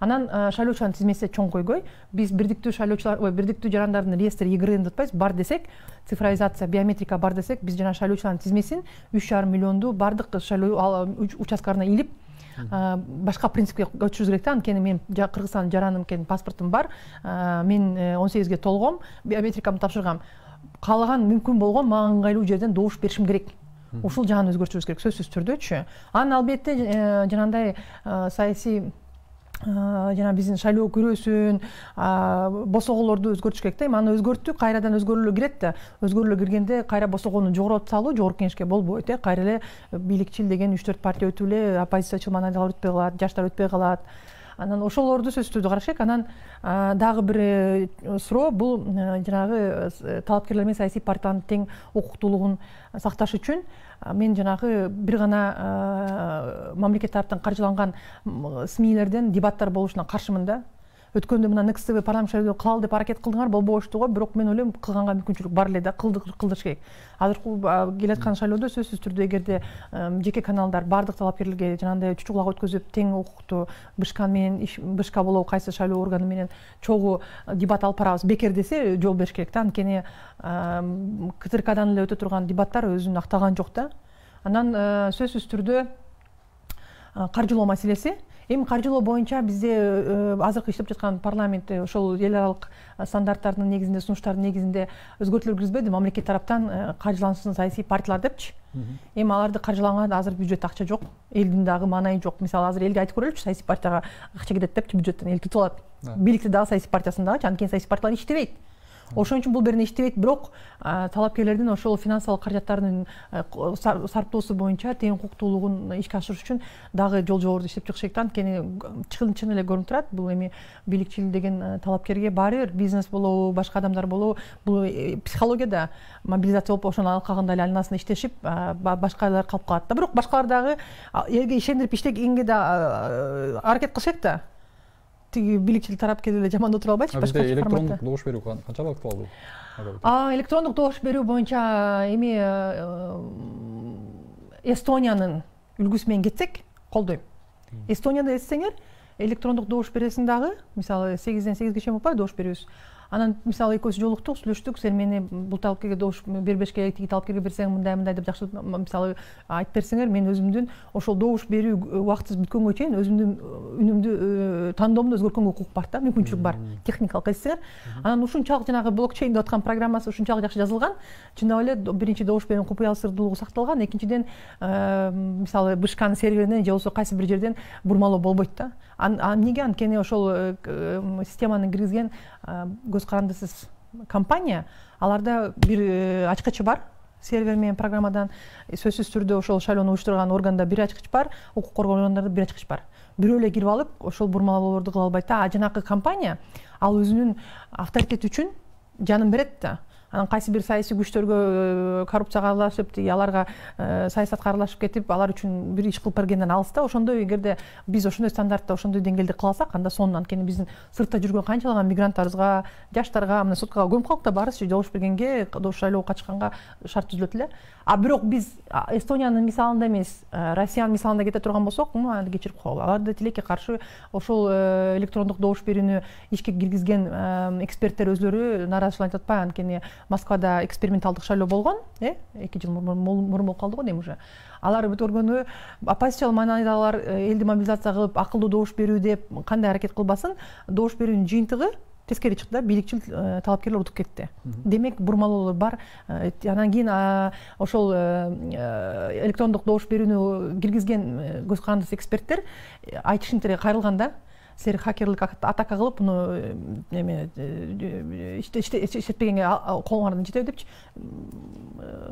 Анан шайлоочулардын тизмеси чоң койгой. Биз бирдиктүү шайлоочулар ой бирдиктүү жарандардын реестри егрн деп атпайбызбы бар десек цифровизация биометрика бар десек биз жана шайлоочулардын тизмесин үч жарым миллионду баардык шайлоо участкаларына илип башка принципке көчүрүш керек да. Анткени мен кыргызстан жараным экен паспортум бар. Мен э, он сегизге толгом биометрикамды тапшыргам. Каалаган мүмкүн болгон мага ыңгайлуу жерден добуш беришим керек. Ушул жагын өзгөртүшүбүз керек. Сөзсүз түрдөчү анан албетте э, жанагындай саясий жана биздин шайлоо күрөөсүн босогоолорду өзгөртүш керек да. Эми аны өзгөрттүк кайрадан өзгөрүлө кирет да. Өзгөрүлө киргенде кайра босогоону жогорулатып салуу жогорку кеңешке болбойт э. Кайра эле бийликчил деген үч төрт партия өтүп эле оппозициячыл манадагылар өтпөй калат жаштар өтпөй калат анан ошолорду сөзсүз түрдө караш анан дагы бир э, суроо бул э, жанагы э, талапкерлер менен саясий партиялардын тең укуктуулугун сакташ үчүн мен жанагы бир гана мамлекет тараптан каржыланган смилерден дебаттар болушуна каршымын да. Өткөндө мына нкств парламент шайлоо кылалы деп аракет кылдыңар болбошту го бирок мен ойлойм кылганга мүмкүнчүлүк бар эле да кылдырыш керек. Азыркы келаткан шайлоодо сөзсүз түрдө эгерде жеке каналдар баардык талапкерлерге жанагындай чучуклак өткөзүп тең укуктуу бшк менен бшк болобу кайсы шайлоо органы менен чогуу дебат алып барабыз бекер десе жол бериш керек да анткени ктркдан эле өтө турган дебаттар өзүн актаган жок да анан сөзсүз түрдө каржылоо маселеси эми каржылоо боюнча бизде э, азыркы иштеп жаткан парламент ошол эл аралык стандарттардын негизинде сунуштардын негизинде өзгөртүүлөр киргизбеди мамлекет тараптан э, каржылансын саясий партиялар депчи эми аларды каржылаганга азыр бюджетте акча жок элдин дагы маанайы жок мисалы азыр элге айтып көрөлүчү саясий партияга акча кетет депчи бюджеттен. Эл тутуп алат бийликти дагы саясий партиясын дагычы анткени саясий партиялар иштебейт ошон үчүн бул бир иштебейт бирок талапкерлердин ошол финансылык каражаттарынын сарптоосу боюнча тең укуктуулугун ишке ашырыш үчүн дагы жол жоболорду иштеп чыгыш керек да. Анткени чын эле көрүнүп турат. Бул эми бийликчил деген талапкерге баары бир бизнес болобу башка адамдар болобу. Бул э, психология да мобилизация болуп ошону алкагында эле айналасында иштешип башкалар калып калат да. Бирок башкалар дагы элге ишендирип иштегенге да аракет кылыш керек да. Тиги бийликчил тарап келип эле жамандап тура албайчы бизде электрондук добуш берүү канчалык актуалдуу электрондук добуш берүү боюнча эми эстониянын үлгүсү менен кетсек колдойм эстонияда эзисеңер электрондук добуш бересиң дагы мисалы сегизден сегизге чейин болуп атпайбы добуш берүүбүз анан мисалы экөөбүз жолуктук сүйлөштүк сен мени бул талапкерге добуш бербеш керек тиги талапкерге берсең мындай мындай деп жакшы мисалы айтып берсеңер мен өзүмдүн ошол добуш берүү убактыбыз бүткөнгө чейин өзүмдүн үнүмдү э, тандоомду өзгөрткөнгө укук бар да мүмкүнчүлүк бар техникалык эзисеңер анан ушунчалык жанагы блокчейн деп аткан программасы ушунчалык жакшы жазылган. Чындап эле биринчи добуш берүүнүн купуя сырдуулугу сакталган. Экинчиден э, мисалы бшкнын серверинен же болбосо кайсы бир жерден бурмалоо болбойт да. Эмнеге анткени ошол э, системаны киргизген көз карандысыз компания аларда бир э, ачкычы бар сервер менен программадан. Сөзсүз түрдө ошол шайлоону уюштурган органда бир ачкыч бар укук коргоо органдарында бир ачкыч бар. Бирөө эле кирип алып ошол бурмалоолорду кыла албайт да. А жанакы компания ал өзүнүн авторитети үчүн жанын берет да. Анан кайсы бир саясий күчтөргө э, коррупцияга аралашып тиги аларга э, саясатка аралашып кетип алар үчүн бир иш кылып бергенден алыс да. Ошондой эгерде биз ошондой стандартта ошондой деңгээлде кыла алсак анда сонун анткени биздин сыртта жүргөн канчалаган мигранттарыбызга жаштарга мына соткага көмүп калдык да баарыбызчы добуш бергенге шайлоого катышканга шарт түзүлөт эле. А бирок биз эстониянын мисалында эмес э, россиянын мисалында кете турган болсок аны кечирип койгула алар да тилекке каршы ошол электрондук добуш берүүнү ишке киргизген эксперттер өзүлөрү нааразычылык айтып атпайбы. Анткени москвада эксперименталдык шайлоо болгон э эки жыл мурун болуп калды го дейм уже. Алар бүт көргөнү оппозициялык маанайдагылар элди мобилизация кылып акылдуу добуш берүү деп кандай аракет кылбасын добуш берүүнүн жыйынтыгы тескери чыкты да бийликчил талапкерлер утуп кетти демек бурмалоолор бар анан кийин ошол электрондук добуш берүүнү киргизген көз карандысыз эксперттер айтышынтире кайрылган да силер хакерлик атака кылып муну эме иштетпегенге колуңардан жетеби депчи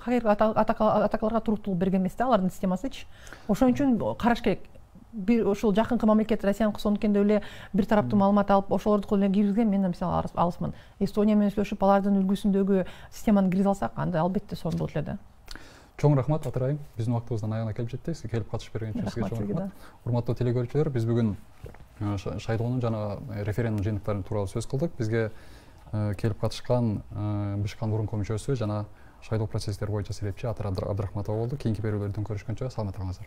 хакерлик атакаларга туруктуулук берген эмес да алардын системасычы ошон үчүн караш керек бир ушул жакынкы мамлекет россиянын космонукендей эле бир тараптуу маалымат алып ошолордуку эле киргизген мен мисалы алысмын. Эстония менен сүйлөшүп алардын үлгүсүндөгү системаны киргизе алсак анда албетте сонун болот эле да? Чоң рахмат атырайым биздин убактыбыздын аягына келип жетти сиз келип катышып берген үчүн сизге чоң рахмат. урматтуу телекөрүүчүлөр биз бүгүн шайлоонун жана референдум жыйынтыктары тууралуу сөз кылдык бизге келип катышкан бшктын мурунку мүчөсү жана шайлоо процесстери боюнча себепчи атыр абдрахматова болду кийинки берүүлөрдөн көрүшкөнчө саламатта калыңыздар